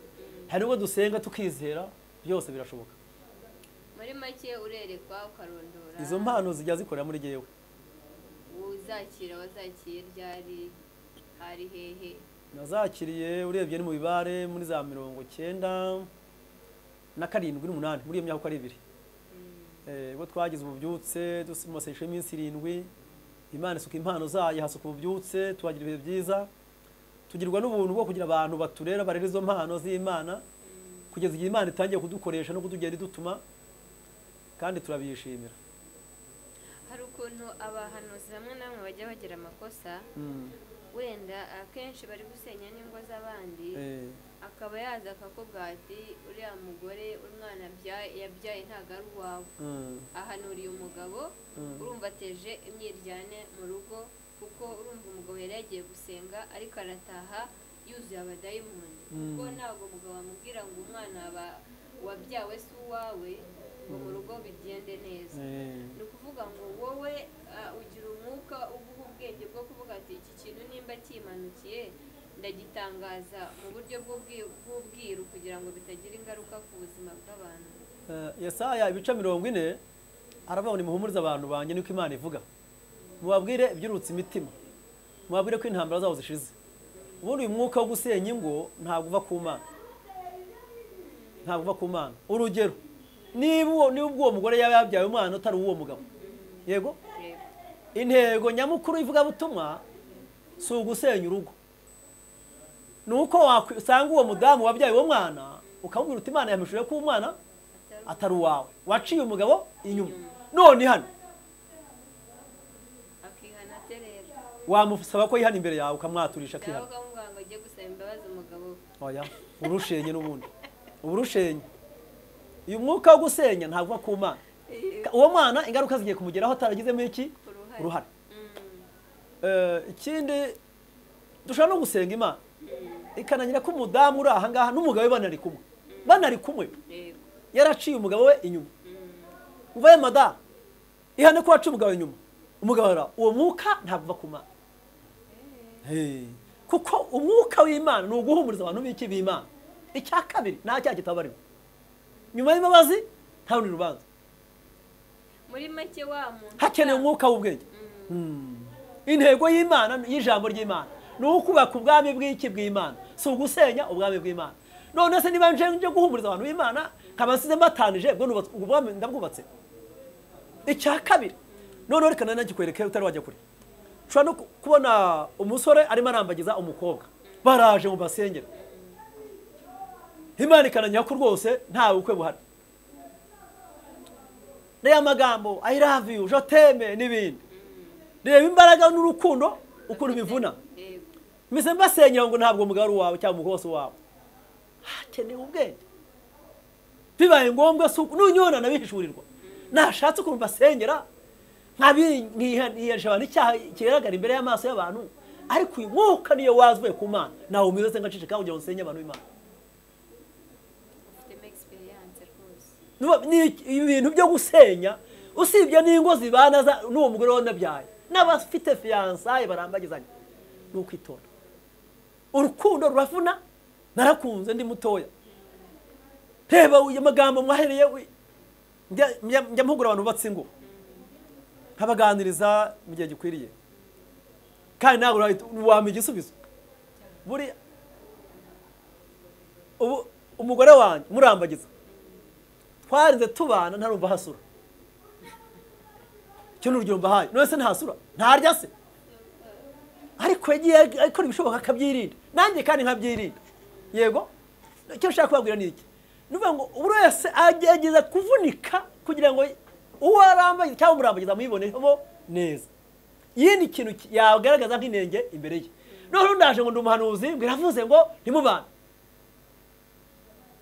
Speaker 1: hari ubwo dusenga tukizera byose birashoboka.
Speaker 2: Muri make urerekwa ukarondora.
Speaker 1: Izo mpano zijya zikorera muri jyewe.
Speaker 2: Uzakira wazakiye ryari? Hari hehe?
Speaker 1: Nazakiriye urebye ni mu bibare muri za mirongo cyenda na karindwi n'umunani muri iyo myaka uko ari ibiri
Speaker 2: Mm.
Speaker 1: Eh, ubwo twagize ububyutse dumaseshe iminsi irindwi imana isuka impano zayo hasuka ububyutse tuhagira ibihe byiza tugirwa n'ubuntu bwo kugira abantu baturera barera izo mpano z'imana kugeza igihe imana itangiye kudukoresha no kutugenda idutuma kandi turabishimira
Speaker 2: hari ukuntu abahanuzi bamwe na bamwe bajya bagira amakosa
Speaker 1: Mm.
Speaker 2: Wenda akenshi bari gusenya n'ingo z'abandi
Speaker 1: Eh,
Speaker 2: akaba yaza akakubwira ati uriya mugore umwana abyaye- yabyaye ntabwo ari uwawe.
Speaker 1: Mm,
Speaker 2: ahanuriye umugabo
Speaker 1: mm.
Speaker 2: urumva ateje imyiryane mu rugo kuko urumva umugabo yari yagiye gusenga ariko arataha yuzuye abadayimoni. Kuko
Speaker 1: Mm.
Speaker 2: ntabwo umugabo amubwira ngo umwana wabyawe si uwawe? Ngo mu rugo bigende neza.
Speaker 1: Eh,
Speaker 2: ni ukuvuga ngo wowe ah, ugira umwuka uguha ubwenge bwo kuvuga ati iki kintu nimba kimanukiye ndagitangaza mu buryo bw'ubwi- bw'ubwiru kugira ngo bitagira ingaruka ku buzima bw'abantu.
Speaker 1: Eh, yesaya ibice mirongo ine aravuga ngo nimuhumurize abantu banjye niko imana ivuga. Mubabwire ibyurutse imitima. Mubabwire ko intambara zabo zishize. Ubundi uyu mwuka wo gusenya ingo ntabwo uva ku mana. Ntabwo uva ku mana. Urugero niba uwo uwo mugore yaba yabyaye umwana utari uw'uwo mugabo? Yego?
Speaker 2: Yego.
Speaker 1: intego nyamukuru y'ivugabutumwa si ugusenya urugo. Ni uko wasanga uwo mudamu wabyaye uwo mwana ukamubwira uti imana yamishuje ko umwana
Speaker 2: Atari
Speaker 1: uwawe. Waciye umugabo inyuma. None hano. Wamusaba ko yihana imbere yawe ukamwaturisha akihana. oya urushenye n'ubundi. Urushenye uyu mwuka wo gusenya ntabwo uva ku mana. Ka- uwo mwana ingaruka zigiye kumugeraho ataragizemo iki? Uruhare.
Speaker 2: Mm,
Speaker 1: Eh, ikindi dushobora no gusenga imana. Ikanangira ko umudamu uri aha ngaha n'umugabo we banari kumwe. Banari kumwe yaraciye umugabo we inyuma.
Speaker 2: Mm,
Speaker 1: uvaye madamu ihane ko waciye umugabo inyuma. Umugabo ara uwo mwuka ntabwo uva ku mana kuko umwuka w'imana ni uguhumuriza abantu b'iki b'imana. Icya kabiri nta cyaha kitabarimo nyuma y'imbabazi nta rundi rubanza.
Speaker 2: Muri make wa muntu
Speaker 1: hakenewe umwuka w'ubwenge. Hmm. intego y'imana y'ijambo ry'imana. Ni ukubaka ubwami bw'iki bw'imana. Si ugusenya ubwami bw'imana. None se niba nje guhumuriza abantu b'imana nkaba nsize mbatanije ubwo bwami ndabwubatse icya kabiri noneho reka nanjye kikwereke utari wajya kure. Ushobora no ku- kubona umusore arimo arambagiza umukobwa. Baraje mu basengera. Imana ikananya ko rwose nta bukwe buhari. Reba amagambo i love you je t'aime n'ibindi. Reba imbaraga n'urukundo ukuntu bivuna. Mise mbasenyera ngo ntabwo umugabo ari uwawe cyangwa umugabo si uwawe hakenewe ubwenge. Bibaye ngombwa si uko nunyona nabihishurirwa nashatse ukuntu mbasengera. Nkihanisha abantu icyaha kigaragara imbere y'amaso y'abantu. Ariko uyu mwuka niyo wazuye ku mana. Nawe umeze nkaceceka kugira ngo usenye abantu b'imana. Ni ibintu byo gusenya. Usibye n'ingo zibana n'uwo mugore wanabyaye n'abafite fiyansaye barambagizanya ni ukwitonda urukundo ruravuna narakunze ndi mutoya. Reba uyu magambo mwahereye njya- mpugura abantu bubatse ingo. Nkabaganiriza mu gihe gikwiriye. Kandi urahita wampa igisubizo. Buriya ubu umugore wanjye murambagiza. Twarinze tubana ntarumva hasura. Icyo ni urugero mbahaye. None se ntasura? Ntarya se? Ariko yagiye akora ibishoboka akabyirinda nanjye kandi nkabyirinda yego? Icyo nshaka kubabwira ni iki? Ni ukuvuga ngo buri wese agerageza kuvunika kugira ngo uwo arambagiza cyangwa umurambagiza amuyibonemo neza. Yindi kintu ki- yagaragaza nk'inenge imbere ye. Noneho ndaje ngo ndi umuhanuzi ngo iravuze ngo ntimubane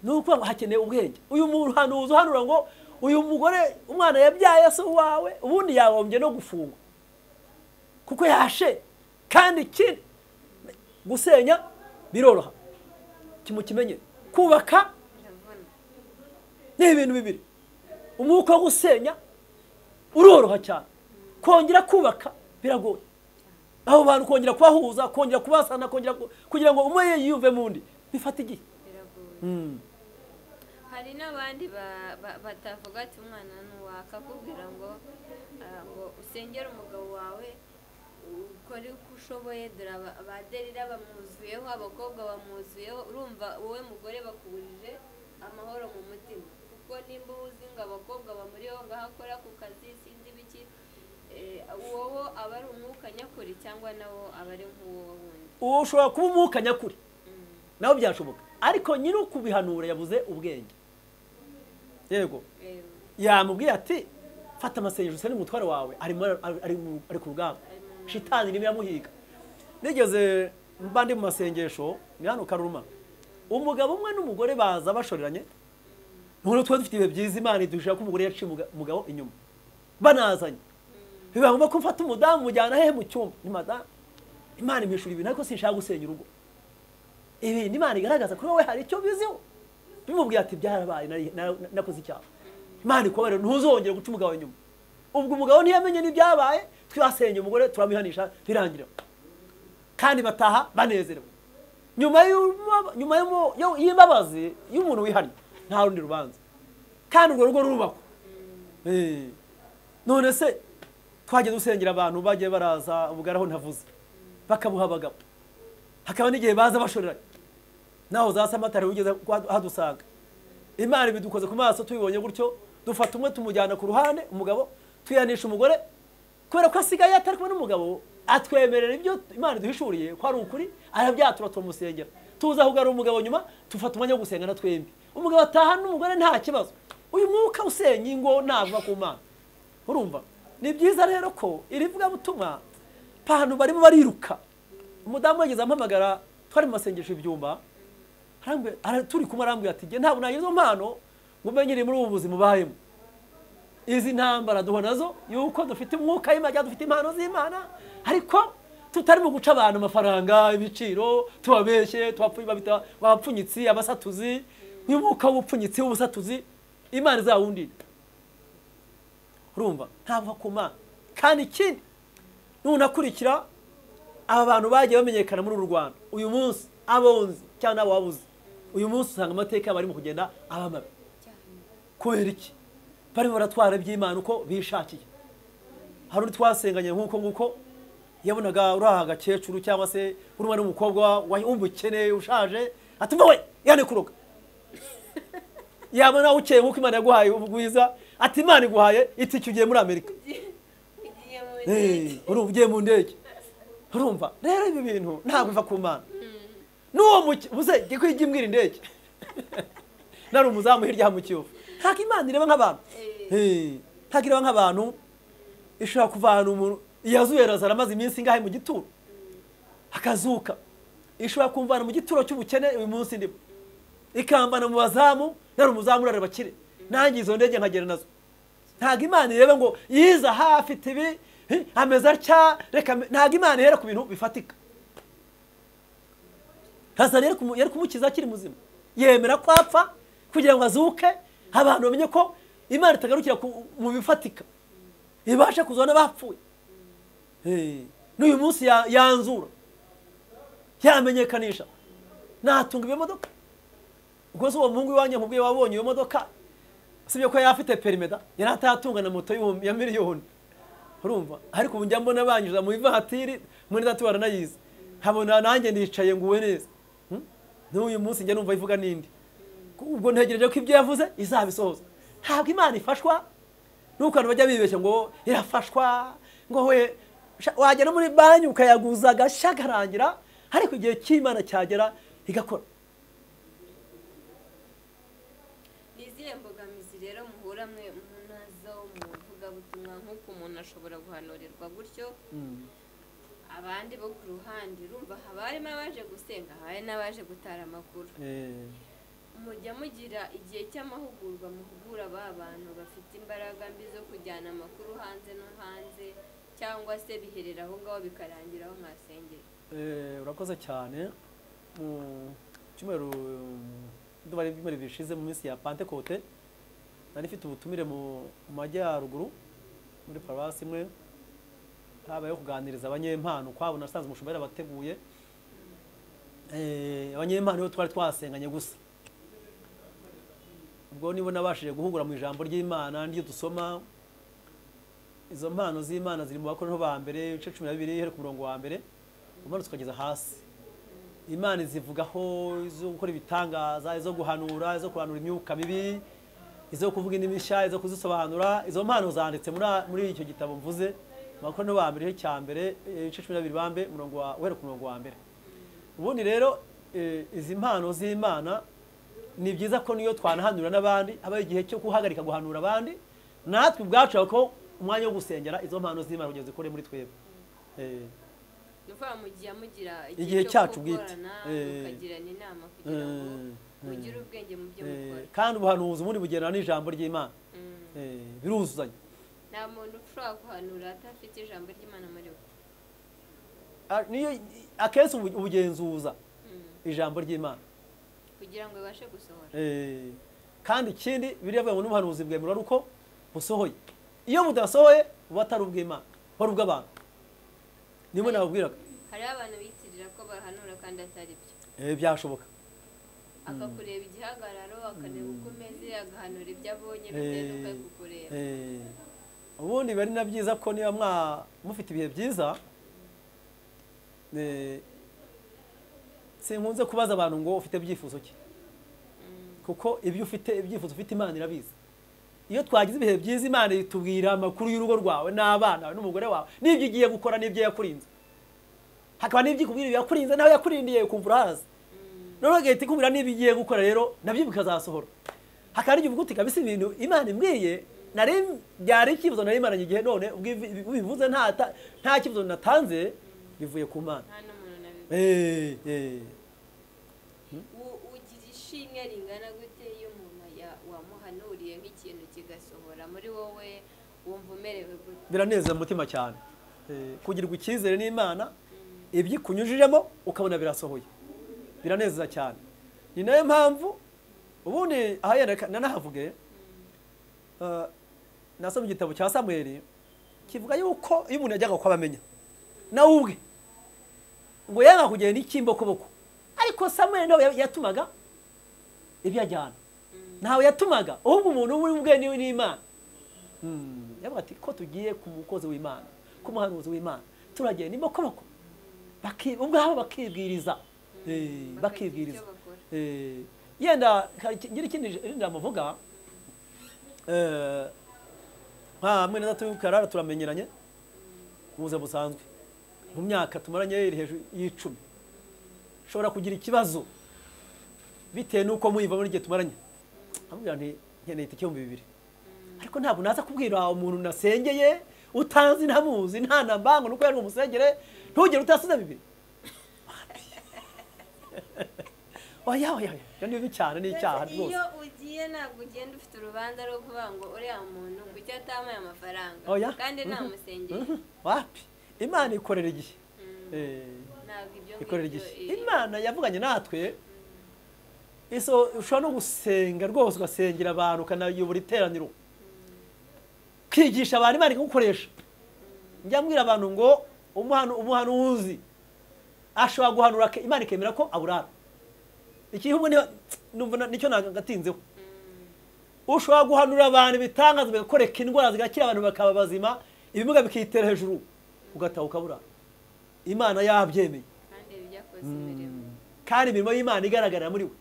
Speaker 1: ni ukuvuga ngo hakeneye ubwenge. Uyu muhanuzi uhanura ngo uyu mugore umwana yabyaye se uwawe ubundi yahombye no gufungwa. Kuko yashe kandi ikindi gusenya biroroha. Kimukimenye kubaka ni ibintu bibiri. Umwuka wo gusenya uroroha cyane. Kongera kubaka biragoye. Abo bantu kongera kubahuza kongera kubasana kongera ku- kugira ngo umwe yiyumve mu undi bifata igihe.
Speaker 2: Biragoye.
Speaker 1: Mm.
Speaker 2: hari n'abandi ba- ba- batavuga ati umwana ni uwawe akakubwira ngo ah, ngo usengere umugabo wawe. Ukore uko ushoboye dore aba- abaderira bamwuzuyeho abakobwa bamwuzuyeho urumva wowe mugore bakuburije amahoro mu mutima. Kuko nimba uzi ngo abakobwa bamuriho ngaho akora ku kazi sinzi biki eh, uwowo aba ari umwuka nyakuri cyangwa nawo aba ari nk'uwo wundi.
Speaker 1: Uwo ushobora kuba umwuka nyakuri.
Speaker 2: Mm.
Speaker 1: nawe byashoboka. Ariko nyiri ukubihanura yabuze ubwenge. Yego. Yamubwiye ati fata amasengesho usa n'umutware wawe. Ari- ari mu- ari ku rugamba. Shitani irimo iramuhiga nigeze mba ndi mu masengesho ni hano karuma umugabo umwe n'umugore baza bashoreranye none tuba dufite ibihe byiza imana idushaka ko umugore yaciye umuga- umugabo inyuma. Banazanye. Biba ngombwa ko mfata umudamu mujyana hehe mu cyumba. Ni madamu imana imishura ibintu ariko sinshaka gusenya urugo. Ibintu imana igaragaza kuri wowe hari icyo biziho bimubwiye ati byarabaye nakoze icyaha. Imana ikubabarire ntuzongere guca umugabo inyuma. Ubwo umugabo ntiyamenye n'ibyabaye twasenye umugore turamuhanisha birangira kandi bataha banezerewe. Nyuma y'imbabazi y'umuntu wihannye nta rundi rubanza. Kandi urwo rugo rurubakwa. Eh. none se twajya dusengera abantu bagiye baraza ubugaraho ntavuze. Bakabuha abagabo. Hakaba n'igihe baza bashoreranye. Naho za samatari ugeze hadusanga. Imana ibidukoze ku maso tubibonye gutyo dufata umwe tumujyana ku ruhande umugabo tuyanisha umugore kubera ko asigaye atari kumwe n'umugabo atwemerera ibyo imana iduhishuriye ko ari ukuri arabyatura turamusengera tuza kugarura umugabo nyuma dufata umwanya wo gusenga na twembi. Umugabo ataha n'umugore nta kibazo. Uyu mwuka usenya ingo nava ku mana. Urumva? Ni byiza rero ko iri vugabutumwa abantu barimo bariruka. Umudamu yageze ampamagara twari mu masengesho ibyumba. Turi kumwe arambwira ati "Jye ntabwo nagize izo mpano ngo nyiri muri ubu buzima ubayemo izi ntambara duhura na zo yuko dufite umwuka w'imana dufite impano z'imana. Ariko tutarimo guca abantu amafaranga ibiciro tubabeshye babita abapfunyitsi abasatuzi. N'umwuka w'ubupfunyitsi w'ubusatuzi. Imana izawundinde urumva? Ntabwo ku mana kandi ikindi nunakurikira aba bantu bagiye bamenyekana muri uru rwanda. Uyu munsi abonzi cyangwa n'abo wabuze. Uyu munsi usanga amateka barimo kugenda aba mabi kubera iki? Barimo baratwara iby'imana uko bishakiye. Hari undi twasenganye nk'uko nguko yabonaga uriya agakecuru cyangwa se uri umwana w'umukobwa wa- w'umukene ushaje atuma we yane kuroga. Yabona ukeye nk'uko imana yaguhaye ubwiza ati imana iguhaye itike ugiye muri amerika?
Speaker 2: Ugiye mu
Speaker 1: Eh,
Speaker 2: ndege
Speaker 1: urumva ugiye mu ndege. Urumva rero ibi bintu ntabwo biva ku mana. N'uwo muki buze jye kwijya imbwira indege. Nari umuzamu hirya mu kiyovu. Ntabwo imana ireba nk'abantu Eh, ntabwo ireba nk'abantu ishobora kuvana umuntu yazuye razara amaze iminsi ingahe mu gituro? Akazuka. Ishobora kumvana mu gituro cy'ubukene uyu munsi ndimo ikambana mu bazamu nari umuzamu urare bakire. Nanjye izo ndege nkagera na zo. Ntabwo imana ireba ngo yiza aha afite ibi eh, ameze atya? Reka ntabwo imana ihera ku bintu bifatika. Kumu- yari kumukiza akiri muzima. Yemera ko apfa kugira ngo azuke abantu bamenye ko imana itagarukira mu bifatika. Ibasha kuzana n'abapfuye Eh, n'uyu munsi ya- yanzura. Yamenyekanisha. Natunga iyo modoka. Ubwo se uwo muhungu iwanjye nkubwiye wabonye iyo modoka? Usibye ko yari afite perimeda yari atatunga na moto ya miliyoni. Urumva? Ariko ubu njya mbona banyuza mu ivatiri muri dati baranayizi nkabona nanjye nicaye nguwe neza. Hmm? n'uyu munsi njya numva ivuga n'indi. Ubwo ntegereje ko ibyo yavuze izabisohoza. Ntabwo imana ifashwa. Nuko abantu bajya bibeshya ngo irafashwa. Ngo we no muri banki ukayaguza agashya karangira ariko igihe cy'imana cyagera igakora.
Speaker 2: Ni izihe mbogamizi rero muhura mwe na zo mu ivugabutumwa nk'uko umuntu ashobora guhanurirwa gutyo? Abandi bo ku ruhande urumva haba harimo abaje gusenga haba hari n'abaje gutara amakuru.
Speaker 1: Eh,
Speaker 2: mujya mugira igihe cy'amahugurwa muhugura ba bantu bafite imbaraga mbi zo kujyana amakuru hanze no hanze cyangwa se biherera aho ngaho bikarangira aho mwasengera
Speaker 1: eh, urakoze cyane. Mu cyumweru ndumva ari ibyumweru bishize mu minsi ya pantekote nari mfite ubutumire mu majyaruguru muri paruwasi imwe habayeho kuganiriza abanyempano kwabo nasanze umushumba yarabateguye. Eh, abanyempano bo twari twasenganye gusa. Ubwo nibo nabashije guhugura mu ijambo ry'imana n'iryo dusoma. Izo mpano z'imana ziri mu bakorinto ba mbere ibice cumi na bibiri ku murongo wa mbere umanutse ukageza hasi. Imana izivugaho izo gukora ibitangaza izo guhanura izo kuhanura imyuka mibi izo kuvuga indimi nshya izo kuzisobanura. Izo mpano zanditse muri icyo gitabo mvuze bakorinto ba mbere cya mbere ibice cumi na bibiri bambe uhere ku murongo wa mbere. Ubundi rero eh, izi mpano z'imana ni byiza ko niyo twanahanura n'abandi habaho igihe cyo guhagarika guhanura abandi natwe ubwacu ko umwanya wo gusengera izo mpano z'imana kugira ngo zikore muri twebwe. Eh,
Speaker 2: ni ukuvuga mujya mugira
Speaker 1: Igihe
Speaker 2: cyo
Speaker 1: cyacu bwite.
Speaker 2: gukorana
Speaker 1: Eh.
Speaker 2: mukagirana inama kugira ngo
Speaker 1: Eh,
Speaker 2: mugire ubwenge mu byo
Speaker 1: eh,
Speaker 2: mukora
Speaker 1: kandi ubuhanuzi ubundi bugendana n'ijambo ry'imana.
Speaker 2: Mm.
Speaker 1: Eh, biruzuzanya.
Speaker 2: Nta muntu ushobora guhanura adafite ijambo ry'imana muri we.
Speaker 1: Ah, niyo akenshi ubu- ubugenzuza
Speaker 2: Mm.
Speaker 1: ijambo ry'imana.
Speaker 2: Kugira ngo bibashe gusohora.
Speaker 1: Eh, kandi ikindi biriya bivuga ngo n'ubuhanuzi bwemerwa ari uko busohoye. Iyo budasohoye buba atari ubw'imana buba ubw'abantu. Nimwe nababwiraga.
Speaker 2: hariho abantu bitirira ko bahanura kandi atari byo.
Speaker 1: Eh, byashoboka.
Speaker 2: Akakureba igihagararo akareba uko umeze agahanura ibyo abonye
Speaker 1: Eh.
Speaker 2: bitewe n'uko ari kukureba.
Speaker 1: ubundi biba ari na byiza ko niba mufite ibihe byiza sinkunze kubaza abantu ngo ufite ibyifuzo ki? Kuko ibyo ufite ibyifuzo ufite imana irabizi. Iyo twagize ibihe byiza imana itubwira amakuru y'urugo rwawe n'abana bawe n'umugore wawe n'ibyo ugiye gukora n'ibyo yakurinze. Hakaba n'ibyo ikubwira yakurinze nawe yakurindiye ukumva urahazi
Speaker 2: Mm.
Speaker 1: noneho agahita ikubwira n'ibyo ugiye gukora rero na byo bikazasohora. Hakaba n'igihe uvuga uti kabisa ibintu imana imbwiye nari byari icyifuzo nari imaranye igihe none ubivuze nta ta- nta cyifuzo natanze bivuye ku mana
Speaker 2: nta n'umuntu nabivuga
Speaker 1: Eh, eh.
Speaker 2: U- ugira ishimwe ringana gute iyo umuntu ya- wamuhanuriye nk'ikintu kigasohora muri wowe wumva umerewe gute?
Speaker 1: Biranezeza mu mutima cyane. Eh, kugirirwa icyizere n'imana ibyo ikunyujijemo ukabona birasohoye. Biranezeza cyane. Ni na yo mpamvu ubundi aha nanahavuge eh, nasoma igitabo cya samweli kivuga yuko iyo umuntu yajyaga kuba nawe ubwe ngo yanga kugenda ikimbokoboko ariko samweli nawe ya- yatumaga ibyo ajyana ntawe yatumaga. Ahubwo umuntu uri ubwe ni we n'imana. Mm, yavuga ati ko tugiye ku mukozi w'imana ku muhanuzi w'imana turagenda. Imbokoboko Baki- ubwabo bakibwiriza. Eh, bakibwiriza. Eh, yenda ngira ikindi namuvuga eh, nka mwene data w'ukarara turamenyeranye. Mu buzima busanzwe mu myaka tumaranye iri hejuru y'icumi. Ushobora kugira ikibazo? Bitewe n'uko muyiva muri igihe tumaranye. Amubwira nti nkeneye itike ibihumbi bibiri. Ariko ntabwo naza kubwira umuntu nasengeye utanzi ntamuzi nta na banki nuko yari umusengere ntugere utasize bibiri. Oya oya oya. Ni bibi cyane ni icyaha rwose.
Speaker 2: iyo ugiye ntabwo ugenda ufite urubanza rwo kuvuga ngo uriya muntu icyo atamaye amafaranga? Kandi ntamusengeye
Speaker 1: Mhm. wapi? Imana ikorera igihe.
Speaker 2: Mm.
Speaker 1: Eh, ikorera igihe. imana yavuganye natwe ushobora no gusenga rwose ugasengera abantu ukanayobora iteraniro kwigisha abantu imana ikagukoresha njya mbwira abantu ngo umuhanu- umuhanuzi ashobora guhanura imana ikemera ko aburara. Ikihugu ni cyo nagatinzeho. Ushobora guhanura abantu ibitangaza bigakoreka indwara zigakira abantu bakaba bazima ibimuga bikitera hejuru ugataha ukabura imana yabyemeye.
Speaker 2: Kandi
Speaker 1: kandi imirimo y'imana igaragarira muri we.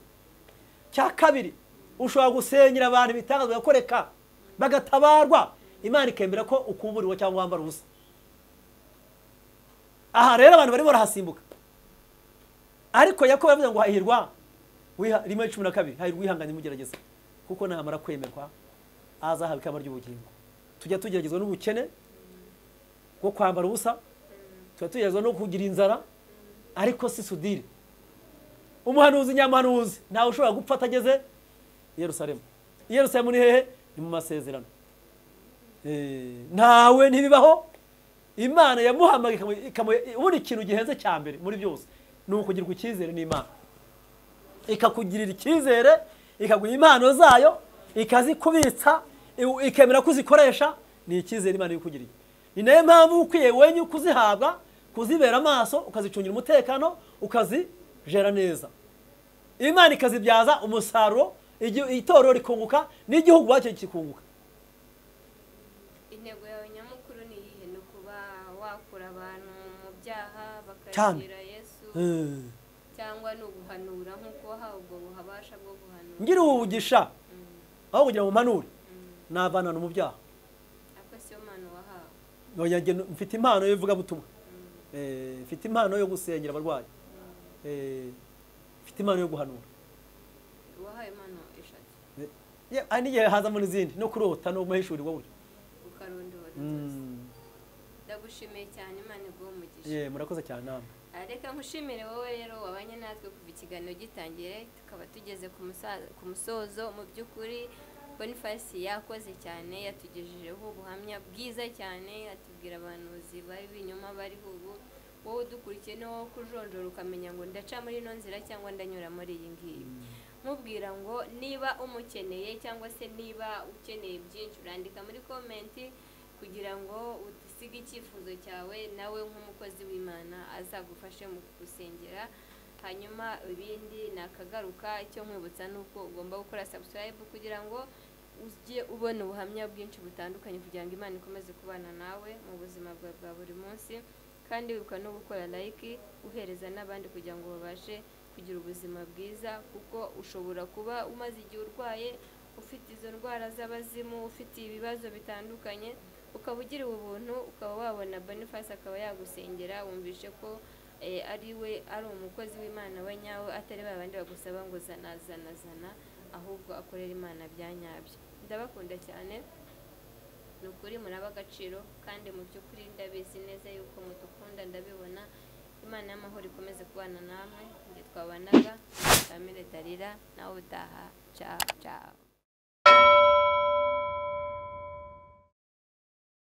Speaker 1: Cya kabiri ushobora gusenyera abantu ibitangaza bigakoreka bagatabarwa. Imana ikemera ko ukuburiwe cyangwa wambara ubusa. Aha rero abantu barimo barahasimbuka. Ariko yakobo yavuze ngo hahirwa rimwe cumi na kabiri hahirwa wihanganye mugerageza kuko namara kwemerwa azahabwa ikamba ry'ubugingo. Tujya tugeragezwa n'ubukene bwo kwambara ubusa tuba tugeragezwa no kugira inzara ariko si sudire. Umuhanuzi nyamuhanuzi ntawe ushobora gupfa atageze i yerusalemu. I yerusalemu ni hehe? Ni mu masezerano. Eh, ntawe ntibibaho. Imana yamuhamagaye ubundi ikintu gihenze cya mbere muri byose ni ukugirwa icyizere n'imana. Ikakugirira icyizere ikaguha impano zayo ikazikubitsa ikemera ko uzikoresha ni icyizere imana ibikugiriye ni na yo mpamvu ukwiye wenye kuzihabwa kuzibera amaso ukazicungira umutekano ukazijera neza. Imana ikazibyaza umusaruro itorero rikunguka n'igihugu wacyo kikunguka.
Speaker 2: Intego yawe nyamukuru ni iyihe? Ni ukuba wakura abantu mu byaha
Speaker 1: Cyane.
Speaker 2: bakakira yesu cyangwa ni uguhanura nk'uko wahawe ubwo buhabasha bwo guhanura.
Speaker 1: Ngira ubugisha
Speaker 2: Mm,
Speaker 1: aho kugira ngo mpanure
Speaker 2: mm.
Speaker 1: navanana mu byaha.
Speaker 2: Ako siyo mpano wahawe?
Speaker 1: Mfite impano y'ivugabutumwa
Speaker 2: Mm,
Speaker 1: Eh, mfite impano yo gusengera abarwayi. Mfite impano yo guhanura
Speaker 2: wahawe impano eshatu
Speaker 1: n'igihe hazamo n'izindi no kurota no guhishurirwa buryo
Speaker 2: ukarondora ndagushimiye cyane imana iguha umugisha
Speaker 3: murakoze cyane namwe
Speaker 2: reka nkushimire wowe rero wabanye natwe kuva ikiganiro gitangiye tukaba tugeze ku musozo mu by'ukuri boniface yakoze cyane yatugejejeho ubuhamya bwiza cyane atubwira abahanuzi bari b'inyuma bariho ubu wowe udukurikiye ni wowe kujonjora ukamenya ngo ndaca muri ino nzira cyangwa ndanyura muri iyi ngiyi. Mubwira ngo niba umukeneye cyangwa se niba ukeneye byinshi urandika muri komenti kugira ngo usige icyifuzo cyawe nawe nk'umukozi w'imana azagufashe mu gusengera hanyuma ibindi nakagaruka icyo nkwibutsa ni uko ugomba gukora subscribe kugira ngo ujye ubona ubuhamya bwinshi butandukanye kugira ngo imana ikomeze kubana nawe mu buzima bwawe bwa buri munsi. Kandi wibuka no gukora like uhereza n'abandi kugira ngo babashe kugira ubuzima bwiza kuko ushobora kuba umaze igihe urwaye ufite izo ndwara z'abazimu ufite ibibazo bitandukanye ukaba ugiriwe ubuntu ukaba wabona boniface akaba yagusengera wumvishe ko eh, ari we ari umukozi w'imana we nyawe atari ba bandi bagusaba ngo zana zana zana ahubwo akorera imana bya nyabyo. Ndabakunda cyane. Ni ukuri muraba agaciro kandi mu by'ukuri ndabizi neza yuko mudukunda ndabibona. Imana y'amahoro ikomeze kubana namwe twabanaga kamere darira nawe utaha ciao